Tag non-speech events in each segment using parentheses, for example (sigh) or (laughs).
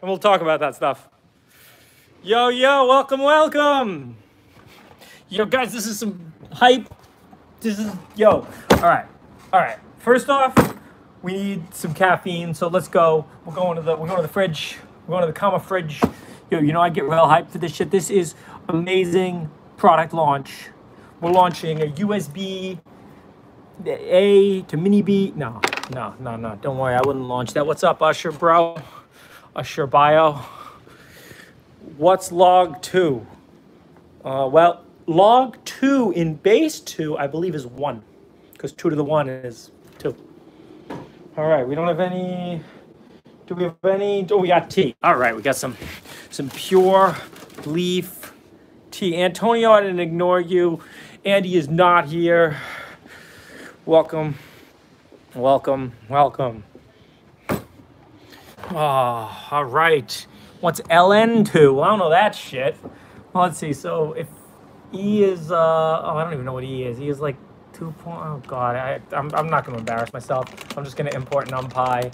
and we'll talk about that stuff. Yo, yo, welcome, welcome. Yo, guys, this is some hype. This is, yo, all right, all right. First off, we need some caffeine, so let's go. We're going to the, we're going to the fridge. We're going to the comma fridge. Yo, you know I get real hyped for this shit. This is amazing product launch. We're launching a USB A to mini B. No, no, no, no. Don't worry, I wouldn't launch that. What's up, Usher, bro? Usher bio. What's log two? Uh, well, log two in base two, I believe, is one, because two to the one is two. All right, we don't have any. Do we have any? Oh, we got tea. All right, we got some, some pure leaf tea. Antonio, I didn't ignore you. Andy is not here. Welcome, welcome, welcome. Oh, all right. What's LN2? I don't know that shit. Well, let's see. So if E is, uh, oh, I don't even know what E is. E is like 2. Point, oh, God. I, I'm, I'm not going to embarrass myself. I'm just going to import NumPy.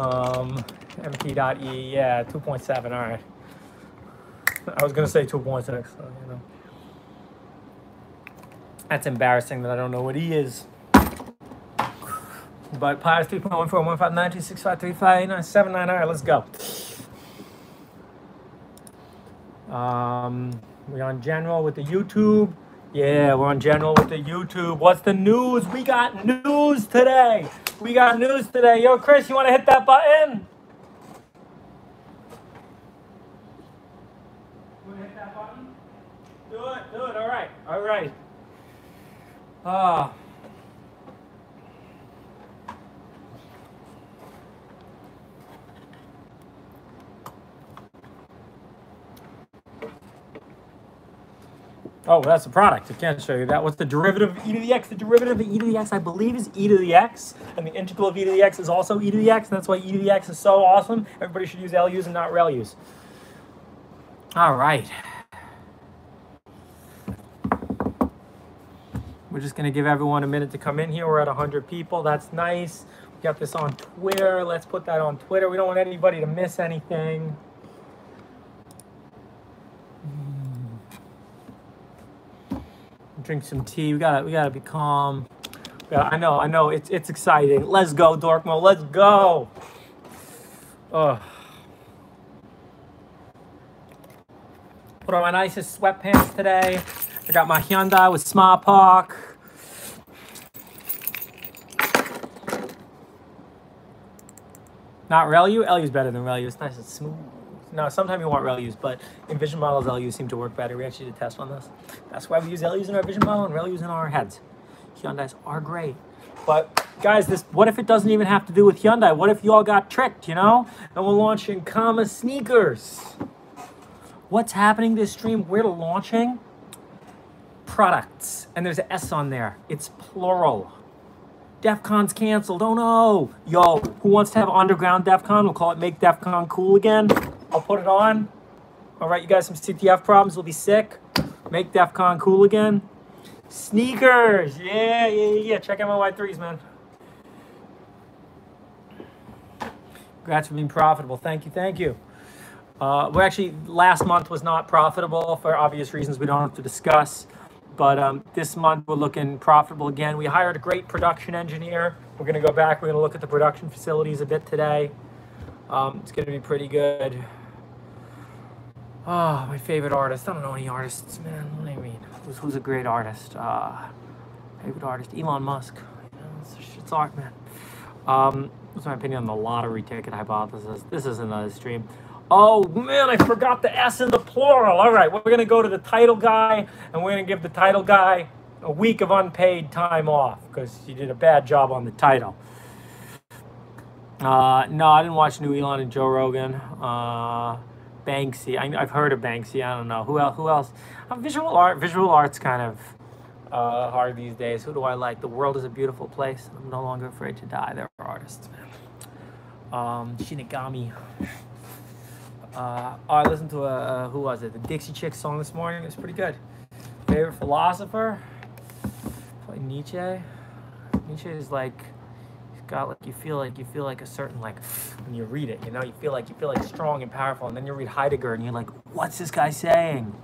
Um, mt.e, yeah, 2.7. All right. I was going to say 2.6, so, you know. That's embarrassing that I don't know what E is. But pi is 3.1415926535979. All right, let's go. Um, we're on general with the YouTube. Yeah, we're on general with the YouTube. What's the news? We got news today. We got news today. Yo, Chris, you want to hit that button? Do it, do it. All right, all right. Ah. Oh, that's a product. I can't show you that. What's the derivative of e to the x? The derivative of e to the x, I believe, is e to the x. And the integral of e to the x is also e to the x. And that's why e to the x is so awesome. Everybody should use ELUs and not ReLUs. All right. We're just going to give everyone a minute to come in here. We're at 100 people. That's nice. We got this on Twitter. Let's put that on Twitter. We don't want anybody to miss anything. Drink some tea. We gotta we gotta be calm. Gotta, I know, I know, it's it's exciting. Let's go, Dorkmo. Let's go. Ugh. Put on my nicest sweatpants today. I got my Hyundai with Smart Park. Not ReLU? ELU's better than ReLU. It's nice and smooth. No, sometimes you want ReLUs, but in vision models, ELUs seem to work better. We actually did a test on this. That's why we use ELUs in our vision model and ReLUs in our heads. Hyundais are great. But guys, this what if it doesn't even have to do with Hyundai? What if you all got tricked, you know? And we're launching comma sneakers. What's happening this stream? We're launching products. And there's an S on there. It's plural. DEF CON's canceled. Oh no. Yo, who wants to have underground DEF CON? We'll call it Make DEF CON Cool again. I'll put it on. All right, you guys, some CTF problems will be sick. Make DEF CON cool again. Sneakers. Yeah, yeah, yeah. Check out my Y3s, man. Congrats for being profitable. Thank you, thank you. Uh, we're actually, last month was not profitable for obvious reasons we don't have to discuss. But um, this month we're looking profitable again. We hired a great production engineer. We're going to go back. We're going to look at the production facilities a bit today. Um, it's going to be pretty good. Oh, my favorite artist. I don't know any artists, man. What do you mean? Who's, who's a great artist? Uh, favorite artist? Elon Musk. It's, it's art, man. Um, what's my opinion on the lottery ticket hypothesis? This is another stream. Oh man, I forgot the S in the plural. All right, we're gonna go to the title guy, and we're gonna give the title guy a week of unpaid time off because he did a bad job on the title. Uh, no, I didn't watch New Elon and Joe Rogan. Uh, Banksy. I, have heard of Banksy. I don't know who else. Who else? Visual art. Visual art's kind of uh, hard these days. Who do I like? The world is a beautiful place. I'm no longer afraid to die. There are artists, man. Um, Shinigami. Uh, I listened to a who was it? The Dixie Chicks song this morning. It was pretty good. Favorite philosopher? Probably Nietzsche. Nietzsche is like got like you feel like you feel like a certain like when you read it, you know, you feel like you feel like strong and powerful, and then you read Heidegger and you're like, what's this guy saying?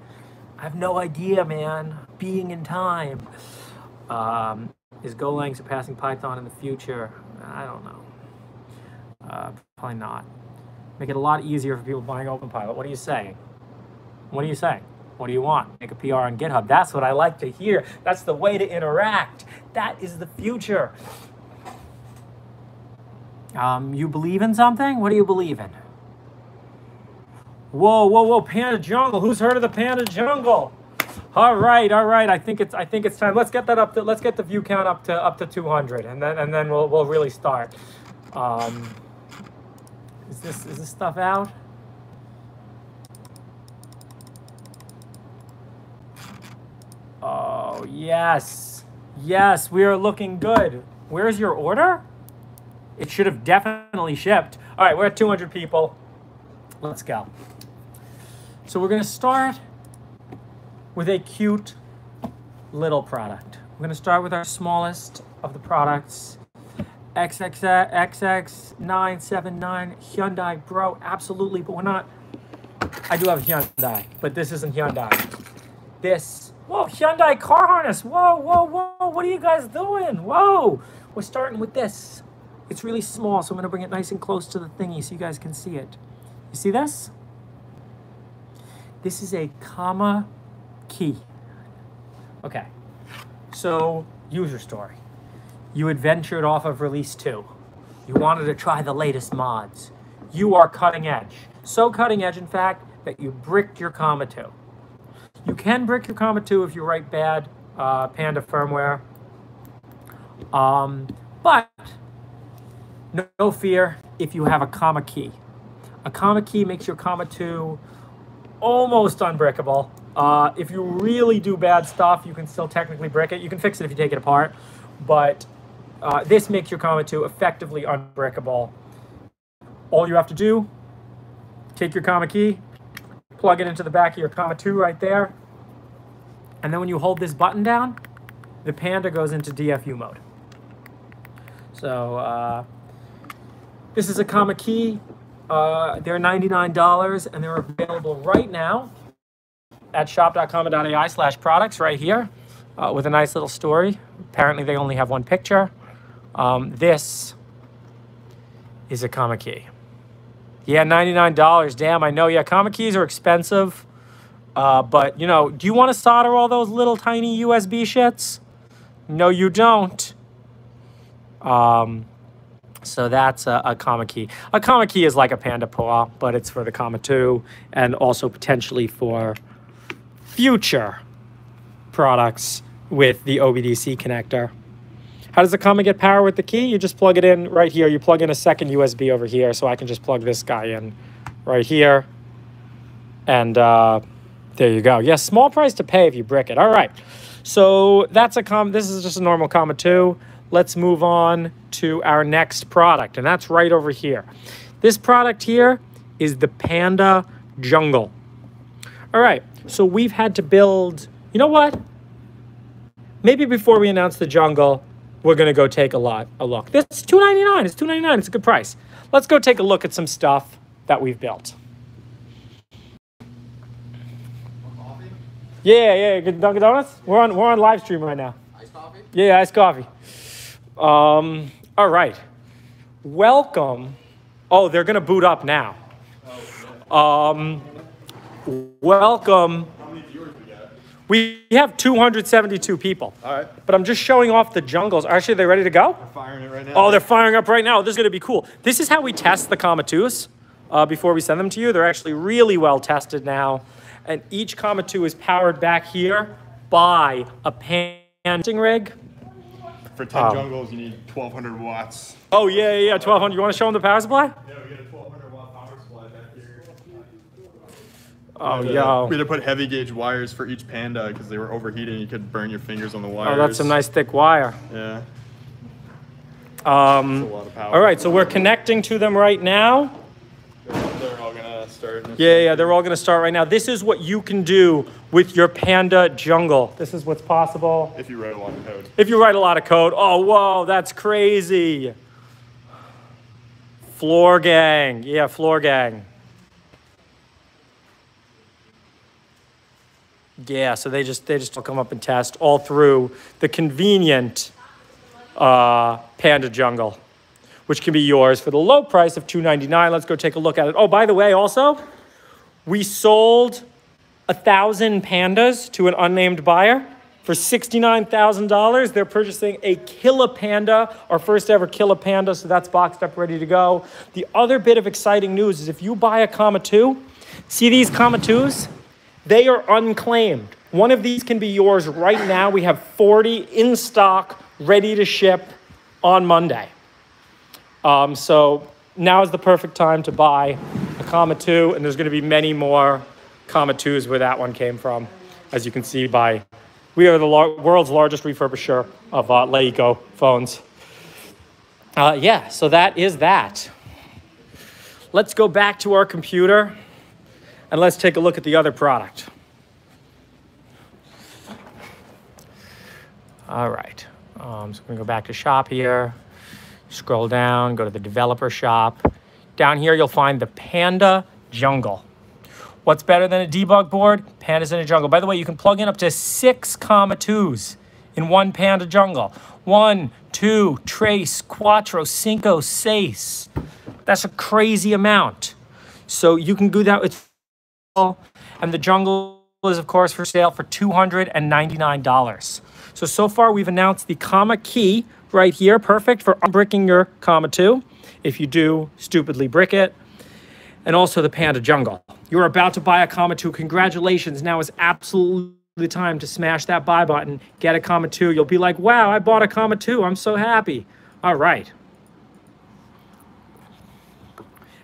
I have no idea, man. Being in time. Um, is Golang surpassing Python in the future? I don't know. Uh, probably not. Make it a lot easier for people buying OpenPilot. What are you saying? What are you saying? What do you want? Make a PR on GitHub. That's what I like to hear. That's the way to interact. That is the future. Um, you believe in something? What do you believe in? Whoa, whoa, whoa! Panda Jungle. Who's heard of the Panda Jungle? All right, all right. I think it's I think it's time. Let's get that up to let's get the view count up to up to 200, and then and then we'll we'll really start. Um, is this is this stuff out? Oh yes, yes. We are looking good. Where's your order? It should have definitely shipped. All right, we're at 200 people. Let's go. So we're gonna start with a cute little product. We're gonna start with our smallest of the products. XX979 Hyundai Bro, absolutely, but we're not, I do have Hyundai, but this isn't Hyundai. This, whoa, Hyundai car harness, whoa, whoa, whoa, what are you guys doing? Whoa, we're starting with this. It's really small, so I'm gonna bring it nice and close to the thingy so you guys can see it. You see this? This is a comma key. Okay, so user story. You adventured off of release two. You wanted to try the latest mods. You are cutting edge. So cutting edge, in fact, that you bricked your comma two. You can brick your comma two if you write bad uh, Panda firmware. Um, but no, no fear if you have a comma key. A comma key makes your comma two almost unbreakable. Uh, if you really do bad stuff, you can still technically break it. You can fix it if you take it apart, but uh, this makes your comma 2 effectively unbreakable. All you have to do, take your comma key, plug it into the back of your comma 2 right there, and then when you hold this button down, the Panda goes into DFU mode. So uh, this is a comma key. Uh, they're $99 and they're available right now at shop.comma.ai slash products right here uh, with a nice little story. Apparently they only have one picture. Um, this is a comma key. Yeah, $99. Damn, I know. Yeah, comma keys are expensive. Uh, but, you know, do you want to solder all those little tiny USB shits? No, you don't. Um, so that's a, a comma key. A comma key is like a Panda Paw, but it's for the comma 2 and also potentially for future products with the OBD-C connector. How does the comma get power with the key? You just plug it in right here. You plug in a second USB over here, so I can just plug this guy in right here. And uh, there you go. Yes, yeah, small price to pay if you brick it. All right. So that's a com. This is just a normal comma two. Let's move on to our next product, and that's right over here. This product here is the Panda Jungle. All right. So we've had to build. You know what? Maybe before we announce the jungle, we're gonna go take a lot a look. This is two ninety nine. It's two ninety nine. It's a good price. Let's go take a look at some stuff that we've built. Yeah, yeah, Dunkin' Donuts. We're on we're on live stream right now. Iced coffee. Yeah, iced coffee. Um, all right. Welcome. Oh, they're gonna boot up now. Um, welcome we have 272 people. All right. But I'm just showing off the jungles. Actually, are they ready to go? They're firing it right now. Oh, they're firing up right now. This is going to be cool. This is how we test the Comma 2s uh, before we send them to you. They're actually really well tested now. And each Comma 2 is powered back here by a panting rig. For 10 um, jungles, you need 1,200 watts. Oh, yeah, yeah, 1,200. You want to show them the power supply? Yeah, we get a 1,200 watt power supply back here. Oh, we yo. We had to put heavy gauge wires for each Panda because they were overheating. You could burn your fingers on the wires. Oh, that's a nice thick wire. Yeah. Um, all right, so we're connecting to them right now. They're all gonna start. Yeah, yeah, they're all gonna start right now. This is what you can do with your Panda Jungle. This is what's possible. If you write a lot of code. If you write a lot of code. Oh, whoa, that's crazy. Floor gang. Yeah, floor gang. Yeah, so they just they just come up and test all through the convenient uh, Panda Jungle, which can be yours for the low price of $2.99. Let's go take a look at it. Oh, by the way, also, we sold a thousand pandas to an unnamed buyer for $69,000. They're purchasing a Kilo Panda, our first ever Kilo Panda, so that's boxed up, ready to go. The other bit of exciting news is if you buy a Comma 2, see these Comma 2s? They are unclaimed. One of these can be yours right now. We have 40 in stock, ready to ship on Monday. Um, so now is the perfect time to buy a Comma 2, and there's going to be many more comma twos where that one came from, as you can see by. We are the lar- world's largest refurbisher of uh, LeEco phones. Uh, yeah, so that is that. Let's go back to our computer and let's take a look at the other product. All right, um, so we're gonna go back to shop here, scroll down, go to the developer shop. Down here, you'll find the Panda Jungle. What's better than a debug board? Pandas in a jungle. By the way, you can plug in up to six comma twos in one Panda Jungle. One, two, trace, cuatro, cinco, seis. That's a crazy amount. So you can do that with and the jungle is of course for sale for $299. So, so far we've announced the comma key right here, perfect for unbricking your comma two. If you do stupidly brick it, and also the Panda Jungle. You're about to buy a comma two. Congratulations. Now is absolutely the time to smash that buy button, get a comma two. You'll be like, wow, I bought a comma two. I'm so happy. All right.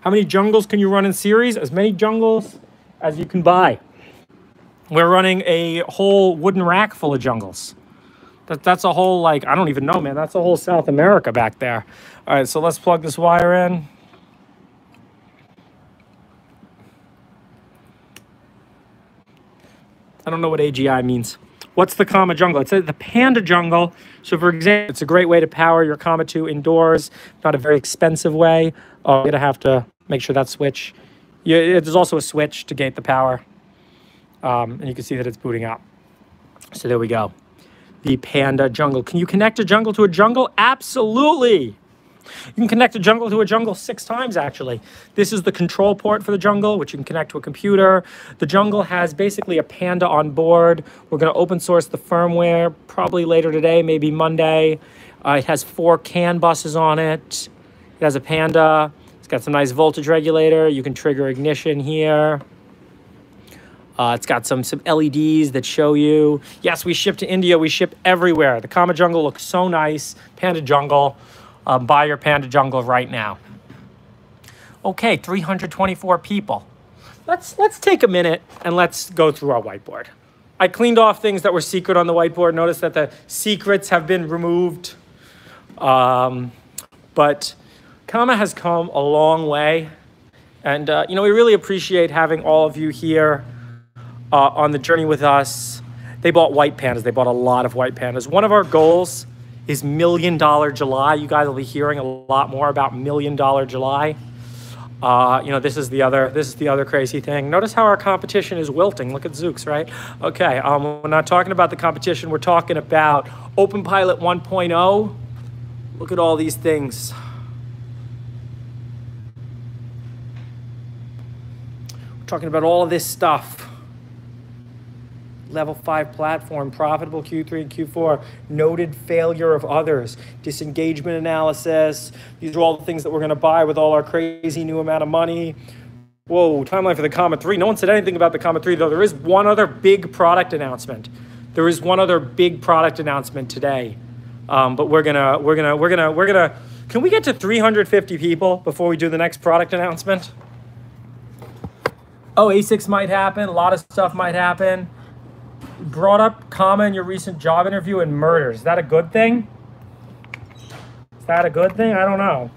How many jungles can you run in series? As many jungles as you can buy. We're running a whole wooden rack full of jungles. That, that's a whole, like, I don't even know, man. That's a whole South America back there. All right, so let's plug this wire in. I don't know what AGI means. What's the comma jungle? It's the panda jungle. So for example, it's a great way to power your Comma 2 indoors. Not a very expensive way. Oh, you're gonna have to make sure that switch you, there's also a switch to gate the power. Um, and you can see that it's booting up. So there we go. The Panda Jungle. Can you connect a jungle to a jungle? Absolutely. You can connect a jungle to a jungle six times, actually. This is the control port for the jungle, which you can connect to a computer. The jungle has basically a Panda on board. We're going to open source the firmware probably later today, maybe Monday. Uh, it has four CAN buses on it. It has a Panda. It's got some nice voltage regulator. You can trigger ignition here. Uh, it's got some, some LEDs that show you. Yes, we ship to India. We ship everywhere. The Comma Jungle looks so nice. Panda Jungle. Um, buy your Panda Jungle right now. Okay, 324 people. Let's, let's take a minute and let's go through our whiteboard. I cleaned off things that were secret on the whiteboard. Notice that the secrets have been removed. Um, but Comma has come a long way. And, uh, you know, we really appreciate having all of you here uh, on the journey with us. They bought white pandas. They bought a lot of white pandas. One of our goals is Million Dollar July. You guys will be hearing a lot more about Million Dollar July. Uh, you know, this is the other this is the other crazy thing. Notice how our competition is wilting. Look at Zoox, right? Okay, um, we're not talking about the competition. We're talking about Open Pilot 1.0. Look at all these things. We're talking about all this stuff. Level 5 platform, profitable Q3 and Q4, noted failure of others, disengagement analysis. These are all the things that we're going to buy with all our crazy new amount of money. Whoa, timeline for the comma 3. No one said anything about the comma 3, though. There is one other big product announcement. There is one other big product announcement today. Um, but we're gonna, we're gonna, we're gonna, we're gonna. Can we get to 350 people before we do the next product announcement? oh, ASICs might happen, a lot of stuff might happen. Brought up comma in your recent job interview and murder. Is that a good thing? Is that a good thing? I don't know.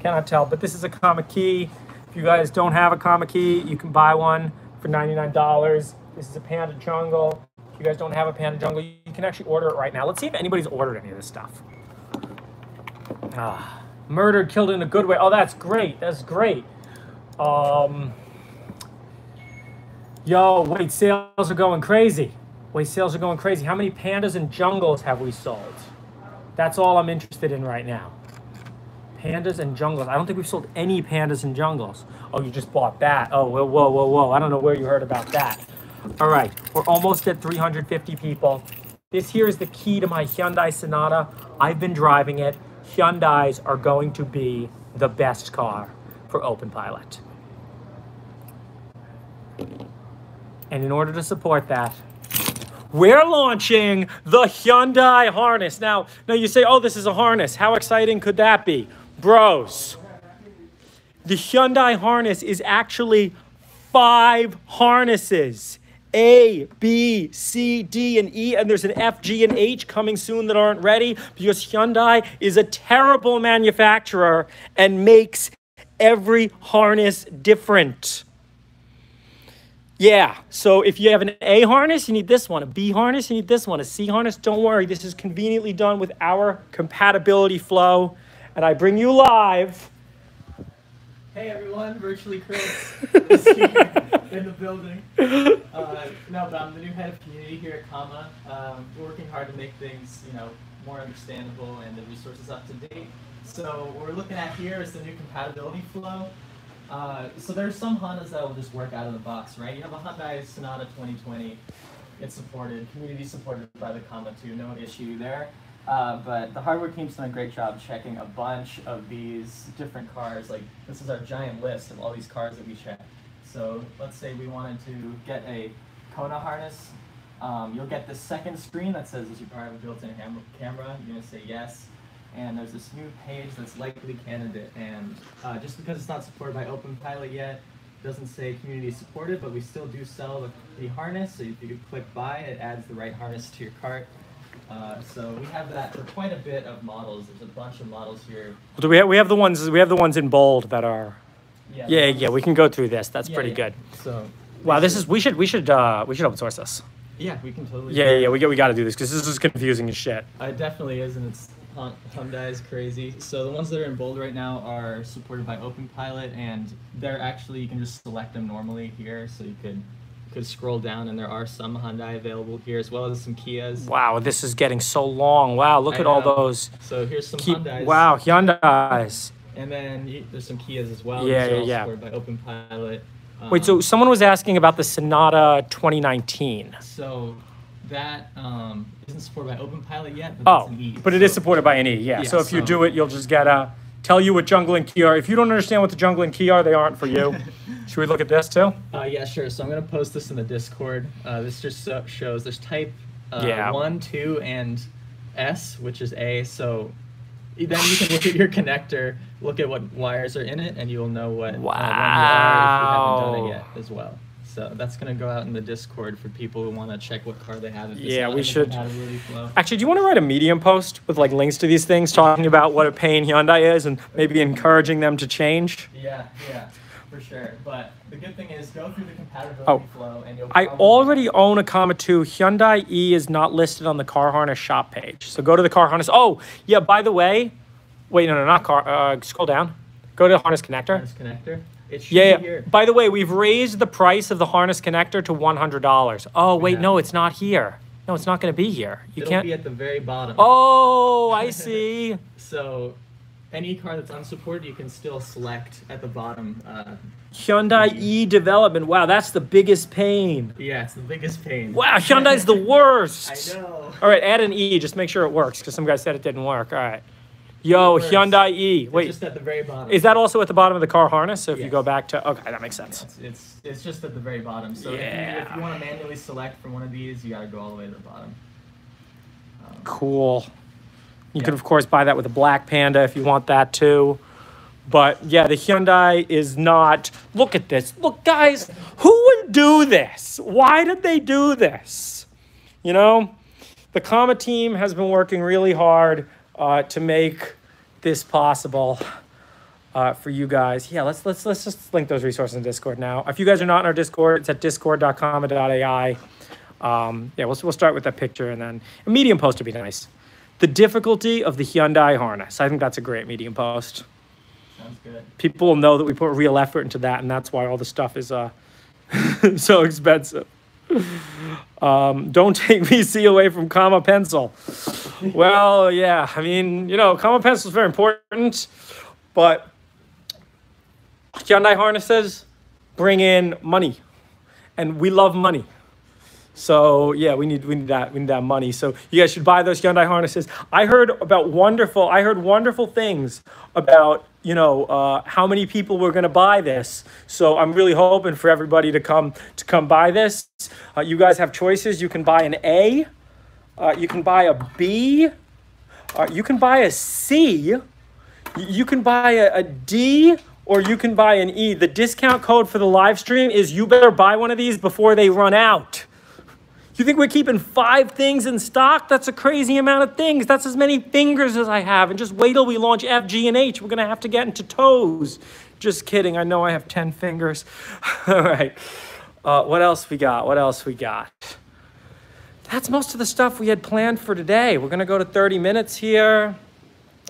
Cannot tell, but this is a comma key. If you guys don't have a comma key, you can buy one for $99. This is a Panda Jungle. If you guys don't have a Panda Jungle, you can actually order it right now. Let's see if anybody's ordered any of this stuff. Ah. Murdered, killed in a good way. Oh, that's great. That's great. Um, yo, wait, sales are going crazy. Wait, sales are going crazy. How many pandas and jungles have we sold? That's all I'm interested in right now. Pandas and jungles. I don't think we've sold any pandas and jungles. Oh, you just bought that. Oh, whoa, whoa, whoa, whoa. I don't know where you heard about that. All right, we're almost at 350 people. This here is the key to my Hyundai Sonata. I've been driving it. Hyundais are going to be the best car for Open Pilot. And in order to support that, we're launching the Hyundai harness. Now, now you say, oh, this is a harness. How exciting could that be? Bros, the Hyundai harness is actually five harnesses. A, B, C, D, and E, and there's an F, G, and H coming soon that aren't ready because Hyundai is a terrible manufacturer and makes every harness different. Yeah, so if you have an A harness, you need this one. A B harness, you need this one. A C harness, don't worry. This is conveniently done with our compatibility flow. And I bring you live. Hey everyone, virtually Chris (laughs) is here in the building. Uh, no, but I'm the new head of community here at Comma. Um, we're working hard to make things, you know, more understandable and the resources up to date. So what we're looking at here is the new compatibility flow. Uh, so there's some Hondas that will just work out of the box, right? You have a Hyundai Sonata 2020. It's supported, community supported by the Comma too, no issue there. Uh, but the hardware team's done a great job checking a bunch of these different cars. Like this is our giant list of all these cars that we checked. So let's say we wanted to get a Kona harness. Um, you'll get this second screen that says, does your car have a built-in camera? You're gonna say yes and there's this new page that's likely candidate. And uh, just because it's not supported by OpenPilot yet, doesn't say community supported, but we still do sell the, the harness. So if you click buy, it adds the right harness to your cart. Uh, so we have that for quite a bit of models. There's a bunch of models here. Well, do we have, we have the ones we have the ones in bold that are. Yeah, Yeah, yeah, we can go through this. That's yeah, pretty yeah. good. So Wow, this is we should we should uh we should open source this. yeah, we can totally. Yeah, yeah, yeah we got we got to do this because this is confusing as shit. It definitely is, and it's Hyundai is crazy. So the ones that are in bold right now are supported by OpenPilot, and they're actually you can just select them normally here. So you could you could scroll down, and there are some Hyundai available here as well as some Kias. Wow, this is getting so long. Wow, look I at all those. So here's some Keep, Hyundais. wow, Hyundai's. And then you, there's some Kias as well. Yeah, yeah, yeah. Supported by OpenPilot. Wait, so Um, someone was asking about the Sonata 2019. so that um, isn't supported by OpenPilot yet, but Oh, that's an E. but it is supported by an E. Yeah. Yeah, so if you do it, you'll just get a tell you what jungle and key are. If you don't understand what the jungle and key are, they aren't for you. (laughs) Should we look at this too? Uh, yeah, sure. So I'm gonna post this in the Discord. Uh, this just so- shows there's type uh, Yeah. one, two, and S, which is A. So then you can look at your connector, look at what wires are in it, and you'll know what uh, you are if you haven't done Wow. it yet as well. So that's gonna go out in the Discord for people who want to check what car they have. Yeah, we should-. Actually, do you want to write a Medium post with like links to these things, talking about what a pain Hyundai is, and maybe encouraging them to change? Yeah, yeah, for sure. But the good thing is, go through the compatibility Oh, flow, and you'll. I already own a Comma 2. Hyundai E is not listed on the car harness shop page. So go to the car harness. Oh, yeah, by the way, wait, no, no, not car. Uh, scroll down. Go to harness connector. Harness connector. It should Yeah, be yeah. here. By the way, we've raised the price of the harness connector to $100. Oh, wait, Yeah. no, it's not here. No, it's not going to be here. You It'll can't. be at the very bottom. Oh, I (laughs) see. So, any car that's unsupported, you can still select at the bottom. Uh, Hyundai E development. Wow, that's the biggest pain. yeah, it's the biggest pain. Wow, Hyundai's the (laughs) worst. I know. All right, add an E. Just make sure it works because some guy said it didn't work. All right. Yo. Hyundai E. It's Wait, just at the very bottom. is that also at the bottom of the car harness? So if you go back to, okay, that makes sense. It's, it's it's just at the very bottom. So if, you, Yeah. if you want to manually select from one of these, you gotta go all the way to the bottom. Um, Cool. You could, of course, buy that with a black Panda if you want that too. But yeah, the Hyundai is not. Look at this. Look, guys, who would do this? Why did they do this? You know, the Comma team has been working really hard uh, to make this possible uh, for you guys. Yeah, let's let's let's just link those resources in Discord now. If you guys are not in our Discord, it's at discord.comma.ai. Um, yeah, we'll, we'll start with that picture and then a medium post would be nice. the difficulty of the Hyundai harness. I think that's a great medium post. Sounds good. People will know that we put real effort into that, and that's why all the stuff is uh, (laughs) so expensive. (laughs) Um, don't take (laughs) VC away from comma pencil. Well, yeah, I mean, you know, comma pencil is very important, but Hyundai harnesses bring in money, and we love money. So yeah, we need we need that we need that money. So you guys should buy those Hyundai harnesses. I heard about wonderful. I heard wonderful things about you know uh, how many people were going to buy this. So I'm really hoping for everybody to come to come buy this. Uh, you guys have choices. You can buy an A. Uh, you can buy a B. Uh, you can buy a C, You can buy a, a D or you can buy an E. The discount code for the live stream is you better buy one of these before they run out. You think we're keeping five things in stock? That's a crazy amount of things. That's as many fingers as I have. And just wait till we launch F, G, and H. We're going to have to get into toes. Just kidding. I know I have 10 fingers. (laughs) All right. Uh, what else we got? What else we got? That's most of the stuff we had planned for today. We're going to go to 30 minutes here.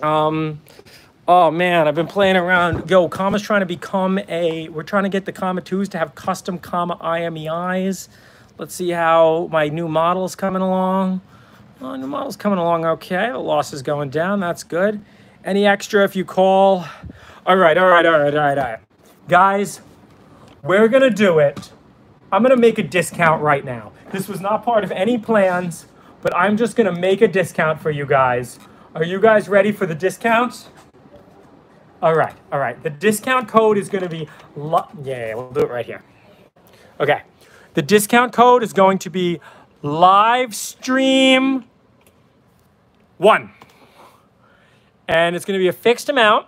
Um, oh man, I've been playing around. Yo, Comma's trying to become a. We're trying to get the Comma 2s to have custom Comma IMEIs. Let's see how my new model is coming along. Oh, new model's coming along okay. The loss is going down. That's good. Any extra if you call? All right, all right, all right, all right, all right. Guys, we're gonna do it. I'm gonna make a discount right now. This was not part of any plans, but I'm just gonna make a discount for you guys. Are you guys ready for the discount? All right, all right. The discount code is gonna be, lo- yeah, we'll do it right here. Okay. The discount code is going to be live stream one. And it's going to be a fixed amount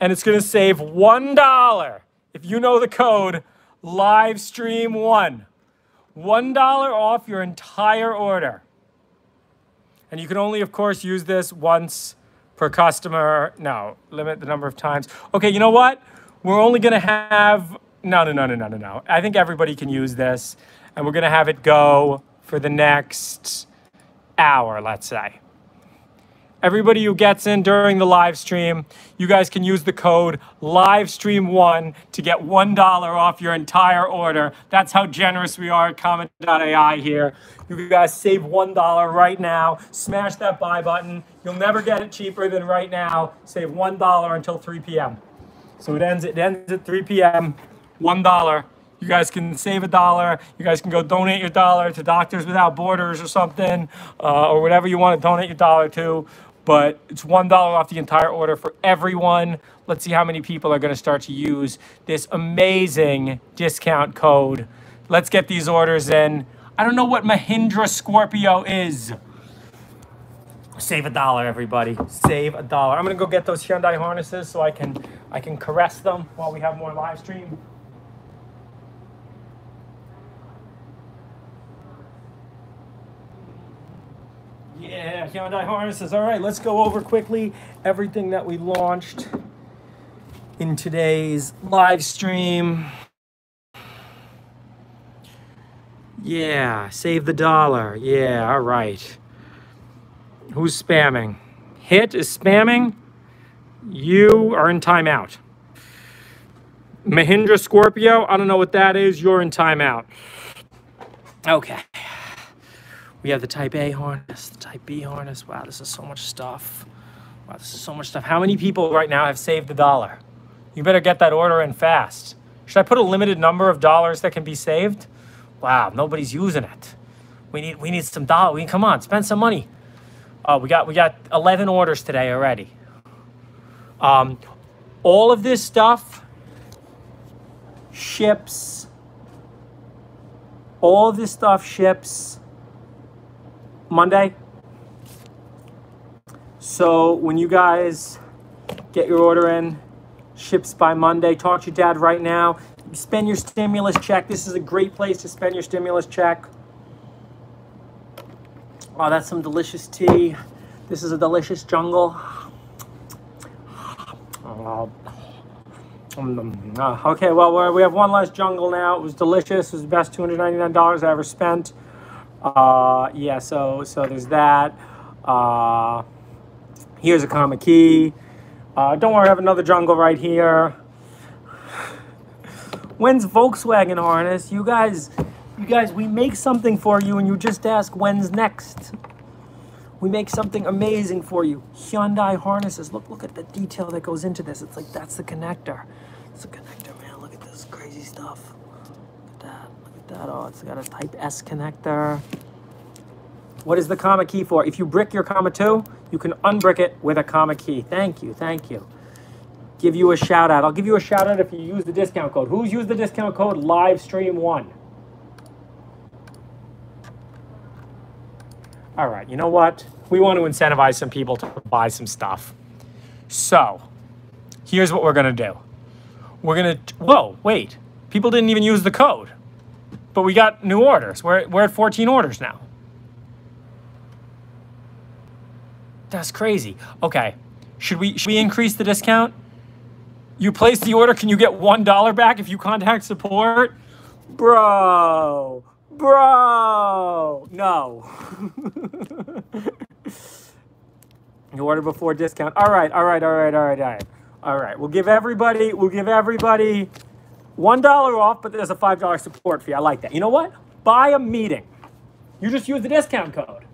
and it's going to save $1 if you know the code live stream one. $1 off your entire order. And you can only, of course, use this once per customer. No, limit the number of times. Okay, you know what? We're only going to have. No, no, no, no, no, no, no. I think everybody can use this. And we're going to have it go for the next hour, let's say. Everybody who gets in during the live stream, you guys can use the code livestream1 to get $1 off your entire order. That's how generous we are at comma.ai here. You guys save $1 right now. Smash that buy button. You'll never get it cheaper than right now. Save $1 until 3 p.m. So it ends, it ends at 3 p.m. $1. You guys can save a dollar. You guys can go donate your dollar to Doctors Without Borders or something, uh, or whatever you want to donate your dollar to. But it's $1 off the entire order for everyone. Let's see how many people are going to start to use this amazing discount code. Let's get these orders in. I don't know what Mahindra Scorpio is. Save a dollar, everybody. Save a dollar. I'm gonna go get those Hyundai harnesses so I can I can caress them while we have more live stream. Yeah, Hyundai harnesses. All right, let's go over quickly everything that we launched in today's live stream. Yeah, save the dollar. Yeah, all right. Who's spamming? Hit is spamming. You are in timeout. Mahindra Scorpio, I don't know what that is. You're in timeout. Okay. We have the Type A harness, the Type B harness. Wow, this is so much stuff. Wow, this is so much stuff. How many people right now have saved a dollar? You better get that order in fast. Should I put a limited number of dollars that can be saved? Wow, nobody's using it. We need we need some dollar. We come on, spend some money. Oh, we got we got 11 orders today already. Um, all of this stuff ships. All this stuff ships Monday. So when you guys get your order in, ships by Monday. Talk to your dad right now. Spend your stimulus check. This is a great place to spend your stimulus check. Oh, that's some delicious tea. This is a delicious jungle. Okay, well, we have one less jungle now. It was delicious. It was the best $299 I ever spent. Uh, yeah, so so there's that. Uh, Here's a comma key. Uh, don't worry, I have another jungle right here. When's Volkswagen harness? You guys, you guys, we make something for you and you just ask when's next. We make something amazing for you. Hyundai harnesses. Look, look at the detail that goes into this. It's like that's the connector. It's a connector, man. Look at this crazy stuff. That. It's got a Type S connector. What is the comma key for? If you brick your comma two, you can unbrick it with a comma key. Thank you, thank you. Give you a shout out. I'll give you a shout out if you use the discount code. Who's used the discount code livestream1? All right, you know what? We want to incentivize some people to buy some stuff. So, here's what we're going to do. We're going to, whoa, wait. People didn't even use the code. But we got new orders. We're, we're at 14 orders now. That's crazy. Okay. Should we should we increase the discount? You place the order, can you get one dollar back if you contact support? Bro. Bro. No. (laughs) you order before discount. All right, all right, all right, all right, all right. All right. We'll give everybody, we'll give everybody one dollar off, but there's a five dollar support fee. I like that. You know what? Buy a meeting. You just use the discount code.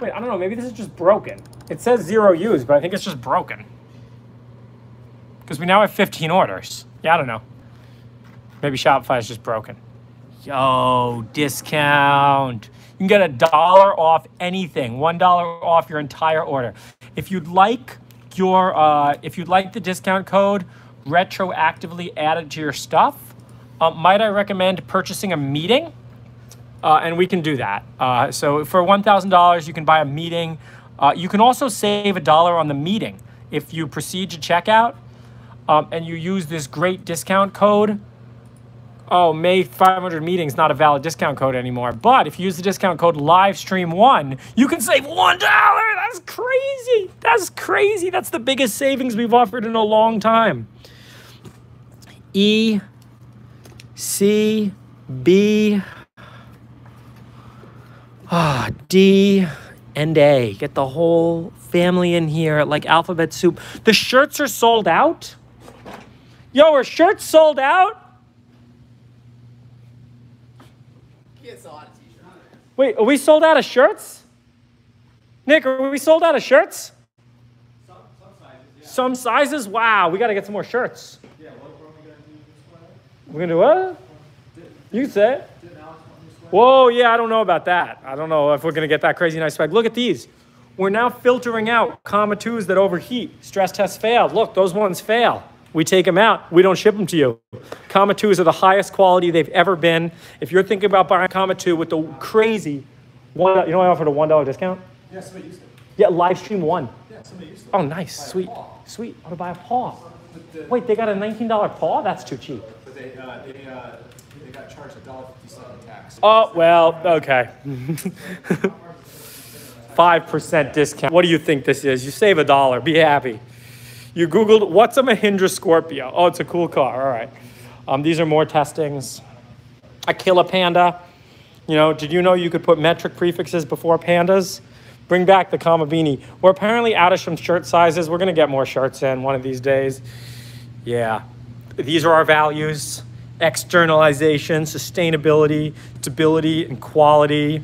Wait, I don't know. Maybe this is just broken. It says zero use, but I think it's just broken. Because we now have 15 orders. Yeah, I don't know. Maybe Shopify is just broken. Yo, discount. You can get a dollar off anything. One dollar off your entire order. If you'd like your, uh, if you'd like the discount code retroactively added to your stuff, uh, might I recommend purchasing a meeting? uh, and we can do that. Uh, so for $1,000, you can buy a meeting. Uh, you can also save a dollar on the meeting if you proceed to checkout um, and you use this great discount code. Oh, May 500 meetings not a valid discount code anymore. But if you use the discount code livestream1, you can save $1. That's crazy. That's crazy. That's the biggest savings we've offered in a long time. E C B Ah, D and A. Get the whole family in here like alphabet soup. The shirts are sold out? Yo, are shirts sold out? Wait, are we sold out of shirts? Nick, are we sold out of shirts? Some, some sizes, yeah. Some sizes? Wow, we got to get some more shirts. Yeah, what, what are we going to do? We're going to do what? You say it. Whoa, yeah, I don't know about that. I don't know if we're going to get that crazy nice spec. Look at these. We're now filtering out comma twos that overheat. Stress tests failed. Look, those ones fail. We take them out. We don't ship them to you. Comma twos are the highest quality they've ever been. If you're thinking about buying comma two with the crazy one, you know I offered a one dollar discount. Yeah, somebody used it. Yeah, live stream one. Yeah, somebody used it. Oh, nice, sweet, sweet. I want to buy a paw. Wait, they got a nineteen dollar paw? That's too cheap. But they, uh, they, uh, they got charged a dollar tax. Oh, well, okay. (laughs) 5% discount. What do you think this is? You save a dollar. Be happy. You Googled, what's a Mahindra Scorpio? Oh, it's a cool car. All right. Um, these are more testings. Aquila Panda. You know, did you know you could put metric prefixes before pandas? Bring back the Kamabini. We're apparently out of some shirt sizes. We're going to get more shirts in one of these days. Yeah. These are our values externalization, sustainability, stability, and quality,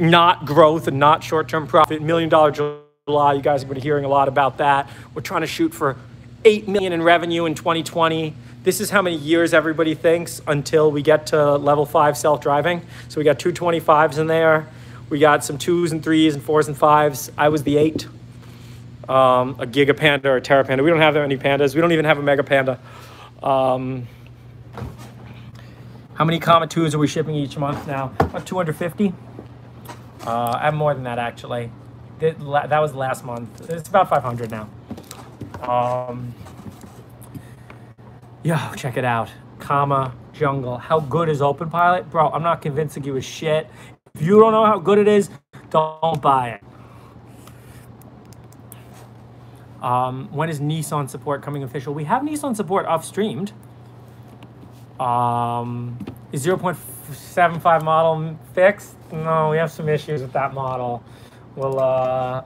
not growth and not short term profit. Million dollar July, you guys have been hearing a lot about that. We're trying to shoot for 8 million in revenue in 2020. This is how many years everybody thinks until we get to level five self driving. So we got two 25s in there. We got some twos and threes and fours and fives. I was the eight. Um, a Giga Panda or a Tera Panda. We don't have that many pandas. We don't even have a Mega Panda. Um, how many Comma 2s are we shipping each month now? About 250? Uh, I have more than that actually. That was last month. It's about 500 now. Um, yo, check it out. Comma Jungle. How good is Open Pilot? Bro, I'm not convincing you a shit. If you don't know how good it is, don't buy it. Um, when is Nissan support coming official? We have Nissan support off streamed. Um, Is 0.75 model fixed? No, we have some issues with that model. We'll, uh,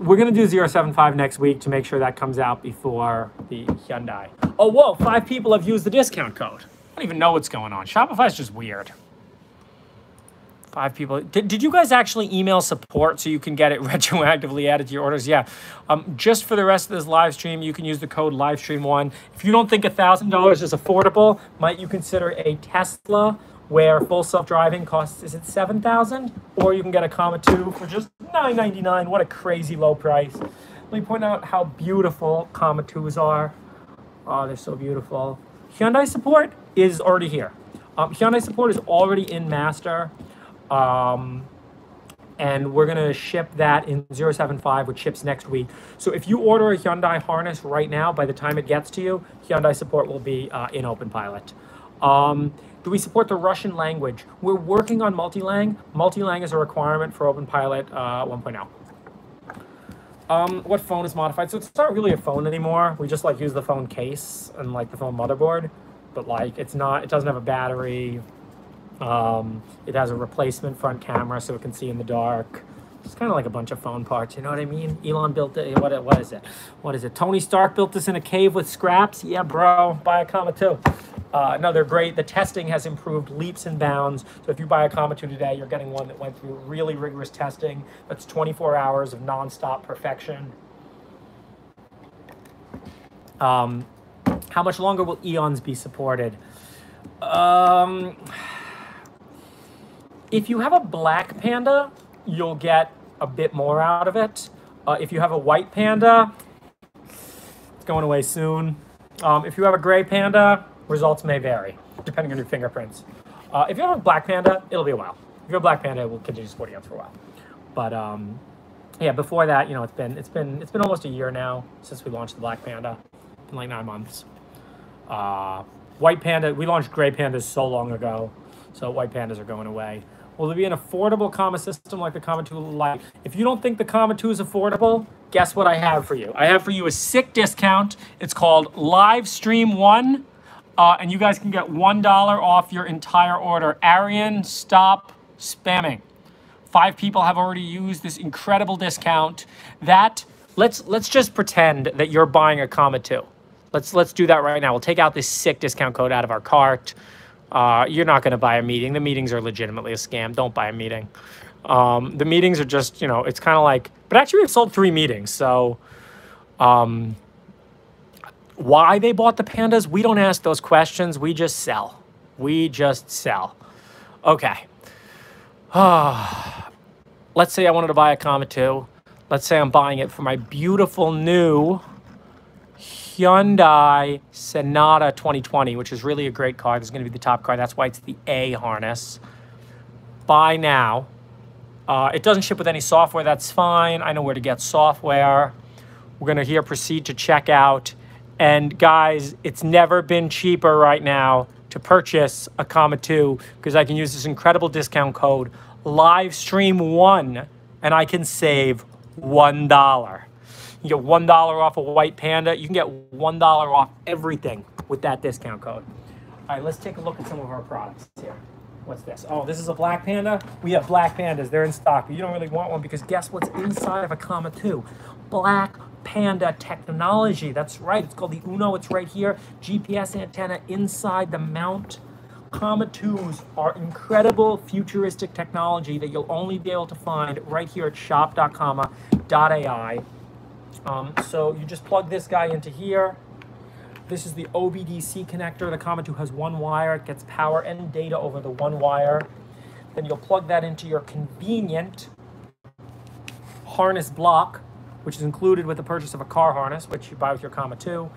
we're gonna do 0.75 next week to make sure that comes out before the Hyundai. Oh, whoa, five people have used the discount code. I don't even know what's going on. Shopify's just weird. Five people. Did, did you guys actually email support so you can get it (laughs) retroactively added to your orders? Yeah. Um, just for the rest of this live stream, you can use the code livestream1. If you don't think $1,000 is affordable, might you consider a Tesla where full self-driving costs, is it 7000 Or you can get a Comma 2 for just $9.99. What a crazy low price. Let me point out how beautiful Comma 2s are. Oh, they're so beautiful. Hyundai support is already here. Um, Hyundai support is already in master. Um, and we're to ship that in 075, which ships next week. So if you order a Hyundai harness right now, by the time it gets to you, Hyundai support will be uh, in OpenPilot. Um, do we support the Russian language? We're working on multilang. Multilang is a requirement for OpenPilot uh, 1.0. Um, what phone is modified? So it's not really a phone anymore. We just like use the phone case and like the phone motherboard, but like it's not. It doesn't have a battery. Um, it has a replacement front camera so it can see in the dark. It's kind of like a bunch of phone parts, you know what I mean? Elon built it. What, what is it? What is it? Tony Stark built this in a cave with scraps? Yeah, bro. Buy a Comma 2. Uh, no, they're great. The testing has improved leaps and bounds. So if you buy a Comma 2 today, you're getting one that went through really rigorous testing. That's 24 hours of nonstop perfection. Um, how much longer will Eons be supported? Um, if you have a black panda, you'll get a bit more out of it. Uh, if you have a white panda, it's going away soon. Um, if you have a gray panda, results may vary depending on your fingerprints. Uh, if you have a black panda, it'll be a while. If you have a black panda, we'll continue supporting it for a while. But um, yeah, before that, you know, it's been it's been it's been almost a year now since we launched the black panda, in like nine months. Uh, white panda, we launched gray pandas so long ago, so white pandas are going away. Will there be an affordable comma system like the Comma 2 Lite? If you don't think the Comma 2 is affordable, guess what I have for you? I have for you a sick discount. It's called Livestream One, uh, and you guys can get $1 off your entire order. Arian, stop spamming. Five people have already used this incredible discount. That, let's, let's just pretend that you're buying a Comma 2. Let's, let's do that right now. We'll take out this sick discount code out of our cart. Uh, you're not going to buy a meeting. The meetings are legitimately a scam. Don't buy a meeting. Um, the meetings are just, you know, it's kind of like, but actually we've sold three meetings. So um, why they bought the pandas, we don't ask those questions. We just sell. We just sell. Okay. (sighs) Let's say I wanted to buy a Comma 2. Let's say I'm buying it for my beautiful new Hyundai Sonata 2020, which is really a great car. This is going to be the top car. That's why it's the A harness. Buy now. Uh, it doesn't ship with any software. That's fine. I know where to get software. We're going to here proceed to checkout. And guys, it's never been cheaper right now to purchase a Comma 2 because I can use this incredible discount code livestream1 and I can save $1. You get $1 off a white panda. You can get $1 off everything with that discount code. All right, let's take a look at some of our products here. What's this? Oh, this is a black panda. We have black pandas. They're in stock, but you don't really want one because guess what's inside of a Comma 2? Black panda technology. That's right. It's called the Uno. It's right here. GPS antenna inside the mount. Comma 2s are incredible futuristic technology that you'll only be able to find right here at shop.comma.ai. Um, so you just plug this guy into here. This is the OBD-C connector. The Comma 2 has one wire. It gets power and data over the one wire. Then you'll plug that into your convenient harness block, which is included with the purchase of a car harness, which you buy with your Comma 2. You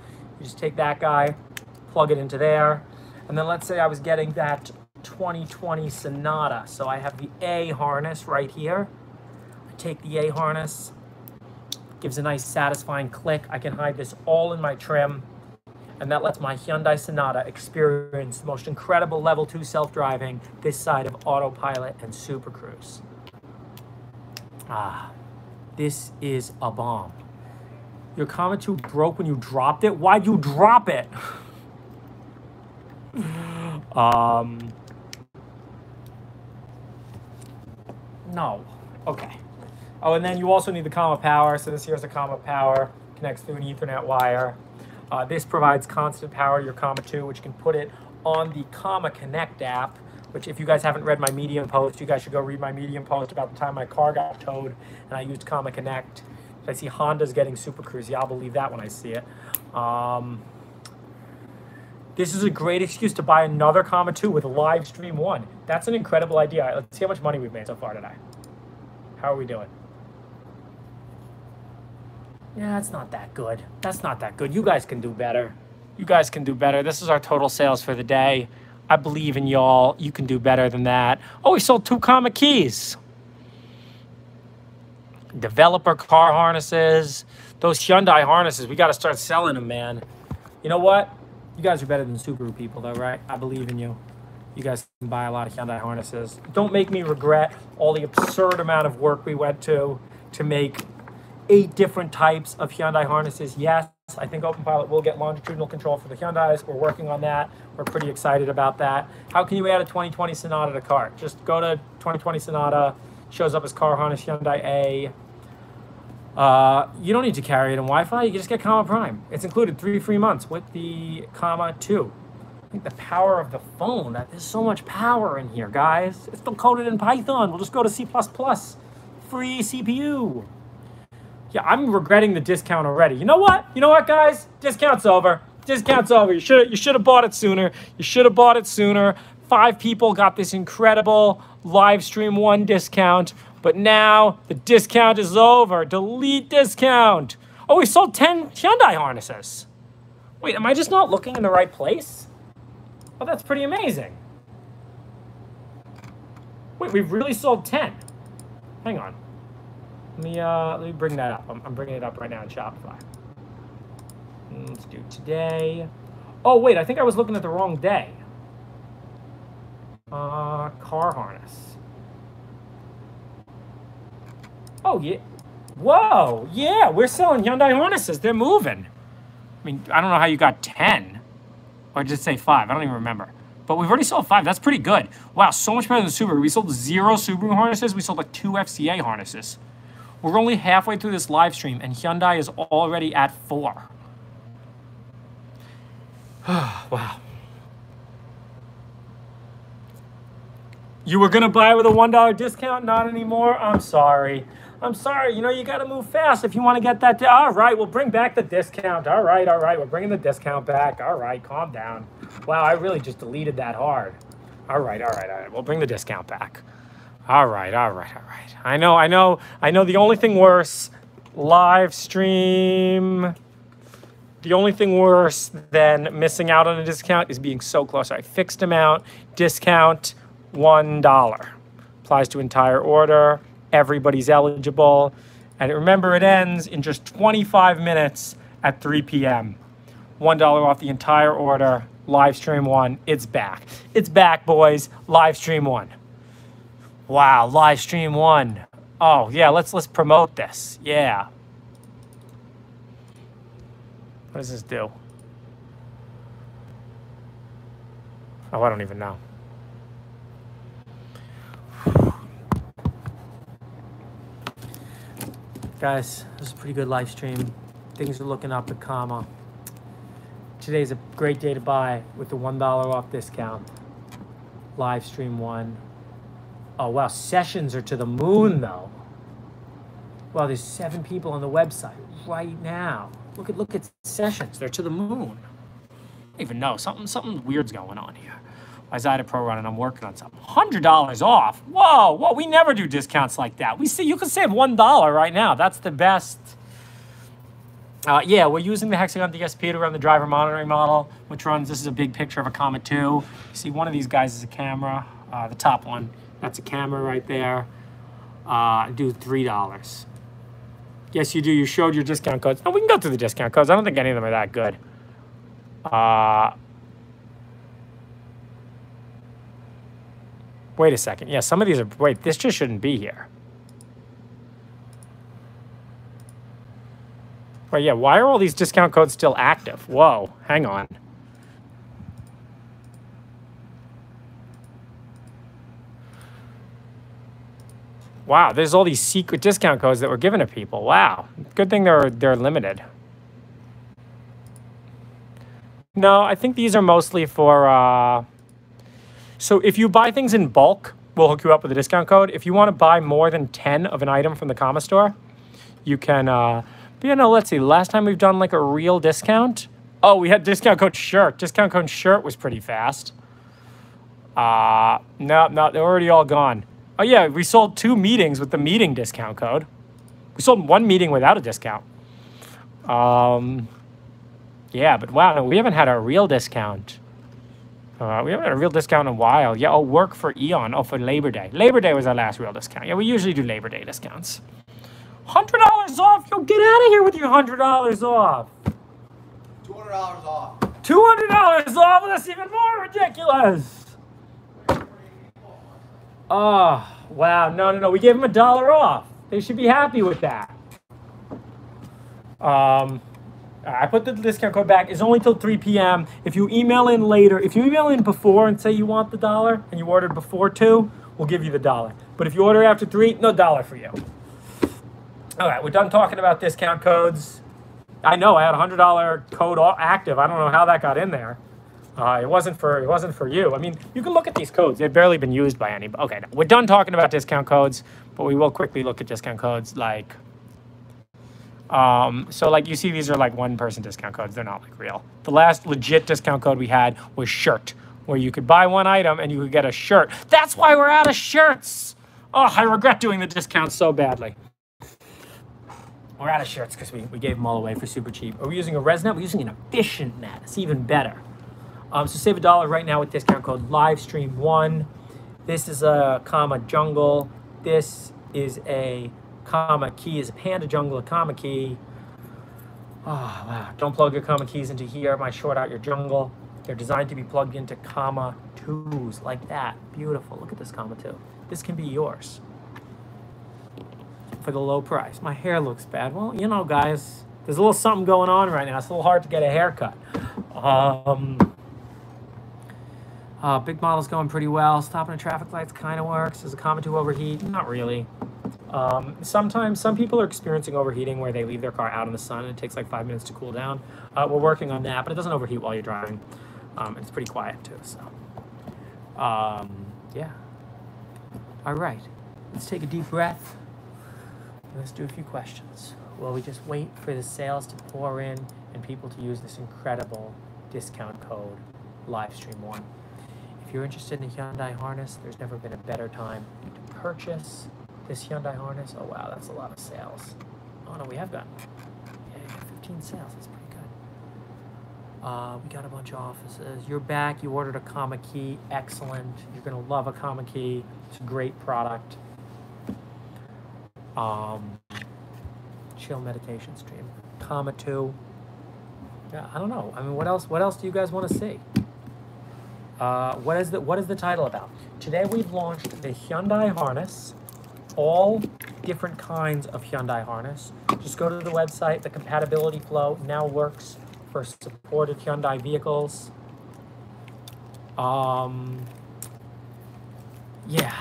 just take that guy, plug it into there. And then let's say I was getting that 2020 Sonata. So I have the A harness right here. I take the A harness, gives a nice satisfying click. I can hide this all in my trim and that lets my Hyundai Sonata experience the most incredible level 2 self-driving this side of autopilot and Super Cruise. Ah, this is a bomb. Your Comma 2 broke when you dropped it? Why'd you drop it? (sighs) Um, no. Okay. Oh, and then you also need the comma power. So this here's the comma power, connects through an Ethernet wire. Uh, this provides constant power to your comma 2, which can put it on the comma connect app, which if you guys haven't read my Medium post, you guys should go read my Medium post about the time my car got towed and I used comma connect. I see Honda's getting Super. Yeah, I'll believe that when I see it. Um, this is a great excuse to buy another comma 2 with live stream 1. That's an incredible idea. Let's see how much money we've made so far today. How are we doing? Yeah, that's not that good. That's not that good. You guys can do better. You guys can do better. This is our total sales for the day. I believe in y'all. You can do better than that. Oh, we sold two comma keys. Developer car harnesses. Those Hyundai harnesses, we got to start selling them, man. You know what? You guys are better than Subaru people, though, right? I believe in you. You guys can buy a lot of Hyundai harnesses. Don't make me regret all the absurd amount of work we went to to make eight different types of Hyundai harnesses. Yes, I think OpenPilot will get longitudinal control for the Hyundais. We're working on that. We're pretty excited about that. How can you add a 2020 Sonata to cart? Just go to 2020 Sonata, shows up as car harness Hyundai A. Uh, you don't need to carry it in Wi-Fi. You can just get Comma Prime. It's included three free months with the Comma 2. I think the power of the phone, that there's so much power in here, guys. It's still coded in Python. We'll just go to C++. Free CPU. Yeah, I'm regretting the discount already. You know what? You know what, guys? Discount's over. Discount's over. You should you should have bought it sooner. You should have bought it sooner. Five people got this incredible live stream one discount, but now the discount is over. Delete discount. Oh, we sold 10 Hyundai harnesses. Wait, am I just not looking in the right place? Oh, that's pretty amazing. Wait, we've really sold 10. Hang on. Let me, uh, let me bring that up. I'm, I'm bringing it up right now in Shopify. Mm, Let's do today. Oh, wait, I think I was looking at the wrong day. Uh, car harness. Oh, yeah. Whoa, yeah, we're selling Hyundai harnesses. They're moving. I mean, I don't know how you got 10. Or did it say five? I don't even remember. But we've already sold five. That's pretty good. Wow, so much better than Subaru. We sold zero Subaru harnesses. We sold like two FCA harnesses. We're only halfway through this live stream, and Hyundai is already at four. (sighs) wow. You were gonna buy with a one dollar discount, not anymore. I'm sorry. I'm sorry. You know you gotta move fast if you want to get that. All right, we'll bring back the discount. All right, all right, we're bringing the discount back. All right, calm down. Wow, I really just deleted that hard. All right, all right, all right. We'll bring the discount back. All right, all right, all right. I know, I know, I know. The only thing worse, live stream. The only thing worse than missing out on a discount is being so close. All right, fixed amount, discount, one dollar. Applies to entire order. Everybody's eligible. And remember, it ends in just 25 minutes at 3 p.m. One dollar off the entire order. Live stream one. It's back. It's back, boys. Live stream one. Wow, live stream one. Oh yeah, let's let's promote this. Yeah. What does this do? Oh, I don't even know. Guys, this is a pretty good live stream. Things are looking up at comma. Today's a great day to buy with the $1 off discount. Live stream one. Oh, wow. Sessions are to the moon, though. Wow, there's seven people on the website right now. Look at look at sessions. They're to the moon. I don't even know. Something something weird's going on here. Isaiah Pro Run and I'm working on something. Hundred dollars off. Whoa, whoa, we never do discounts like that. We see you can save one dollar right now. That's the best. Uh, yeah, we're using the Hexagon DSP to run the driver monitoring model, which runs. This is a big picture of a Comma 2. You see, one of these guys is a camera. Uh, the top one, that's a camera right there. Uh, do three dollars. Yes, you do. You showed your discount codes. No, we can go through the discount codes. I don't think any of them are that good. Uh, wait a second. Yeah, some of these are. Wait, this just shouldn't be here. Wait, yeah. Why are all these discount codes still active? Whoa, hang on. Wow, there's all these secret discount codes that were given to people. Wow, good thing they're they're limited. No, I think these are mostly for. Uh, so if you buy things in bulk, we'll hook you up with a discount code. If you want to buy more than ten of an item from the Comma store, you can. Uh, but you know, let's see. Last time we've done like a real discount. Oh, we had discount code shirt. Discount code shirt was pretty fast. Uh, no, no, they're already all gone. Oh yeah, we sold two meetings with the meeting discount code. We sold one meeting without a discount. Um, yeah, but wow, we haven't had a real discount. Uh, we haven't had a real discount in a while. Yeah, oh, work for Eon. Oh, for Labor Day. Labor Day was our last real discount. Yeah, we usually do Labor Day discounts. Hundred dollars off. Yo, get out of here with your hundred dollars off. Two hundred dollars off. Two hundred dollars off. That's even more ridiculous. Oh, wow. No, no, no. We gave them a dollar off. They should be happy with that. Um, I put the discount code back. It's only till 3 p.m. If you email in later, if you email in before and say you want the dollar and you ordered before 2, we'll give you the dollar. But if you order after 3, no dollar for you. All right, we're done talking about discount codes. I know I had a $100 code active. I don't know how that got in there. Uh, it wasn't for it wasn't for you. I mean, you can look at these codes. They've barely been used by anybody. Okay, we're done talking about discount codes, but we will quickly look at discount codes like. Um, so like you see, these are like one person discount codes. They're not like real. The last legit discount code we had was shirt, where you could buy one item and you could get a shirt. That's why we're out of shirts. Oh, I regret doing the discount so badly. We're out of shirts because we, we gave them all away for super cheap. Are we using a ResNet? We're using an EfficientNet. It's even better. Um, so save a dollar right now with discount code livestream1. This is a comma jungle. This is a comma key is a panda jungle, a comma key. Oh, wow. Don't plug your comma keys into here. Might short out your jungle. They're designed to be plugged into comma twos like that. Beautiful. Look at this comma two. This can be yours for the low price. My hair looks bad. Well, you know, guys, there's a little something going on right now. It's a little hard to get a haircut. Um, uh, big model's going pretty well. Stopping at traffic lights kind of works. Does a Comma 2 overheat? Not really. Um, sometimes some people are experiencing overheating where they leave their car out in the sun and it takes like five minutes to cool down. Uh, we're working on that, but it doesn't overheat while you're driving. Um, it's pretty quiet too. So, um, yeah. All right. Let's take a deep breath. Let's do a few questions. While we just wait for the sales to pour in and people to use this incredible discount code, Livestream1. If you're interested in a Hyundai harness, there's never been a better time to purchase this Hyundai harness. Oh wow, that's a lot of sales. Oh no, we have gotten yeah, 15 sales. That's pretty good. Uh, we got a bunch of offices. You're back. You ordered a Comma Key. Excellent. You're gonna love a Comma Key. It's a great product. Um, chill meditation stream. Comma two. Yeah, I don't know. I mean, what else? What else do you guys want to see? Uh, what is the what is the title about? Today we've launched the Hyundai harness, all different kinds of Hyundai harness. Just go to the website. The compatibility flow now works for supported Hyundai vehicles. Um, yeah,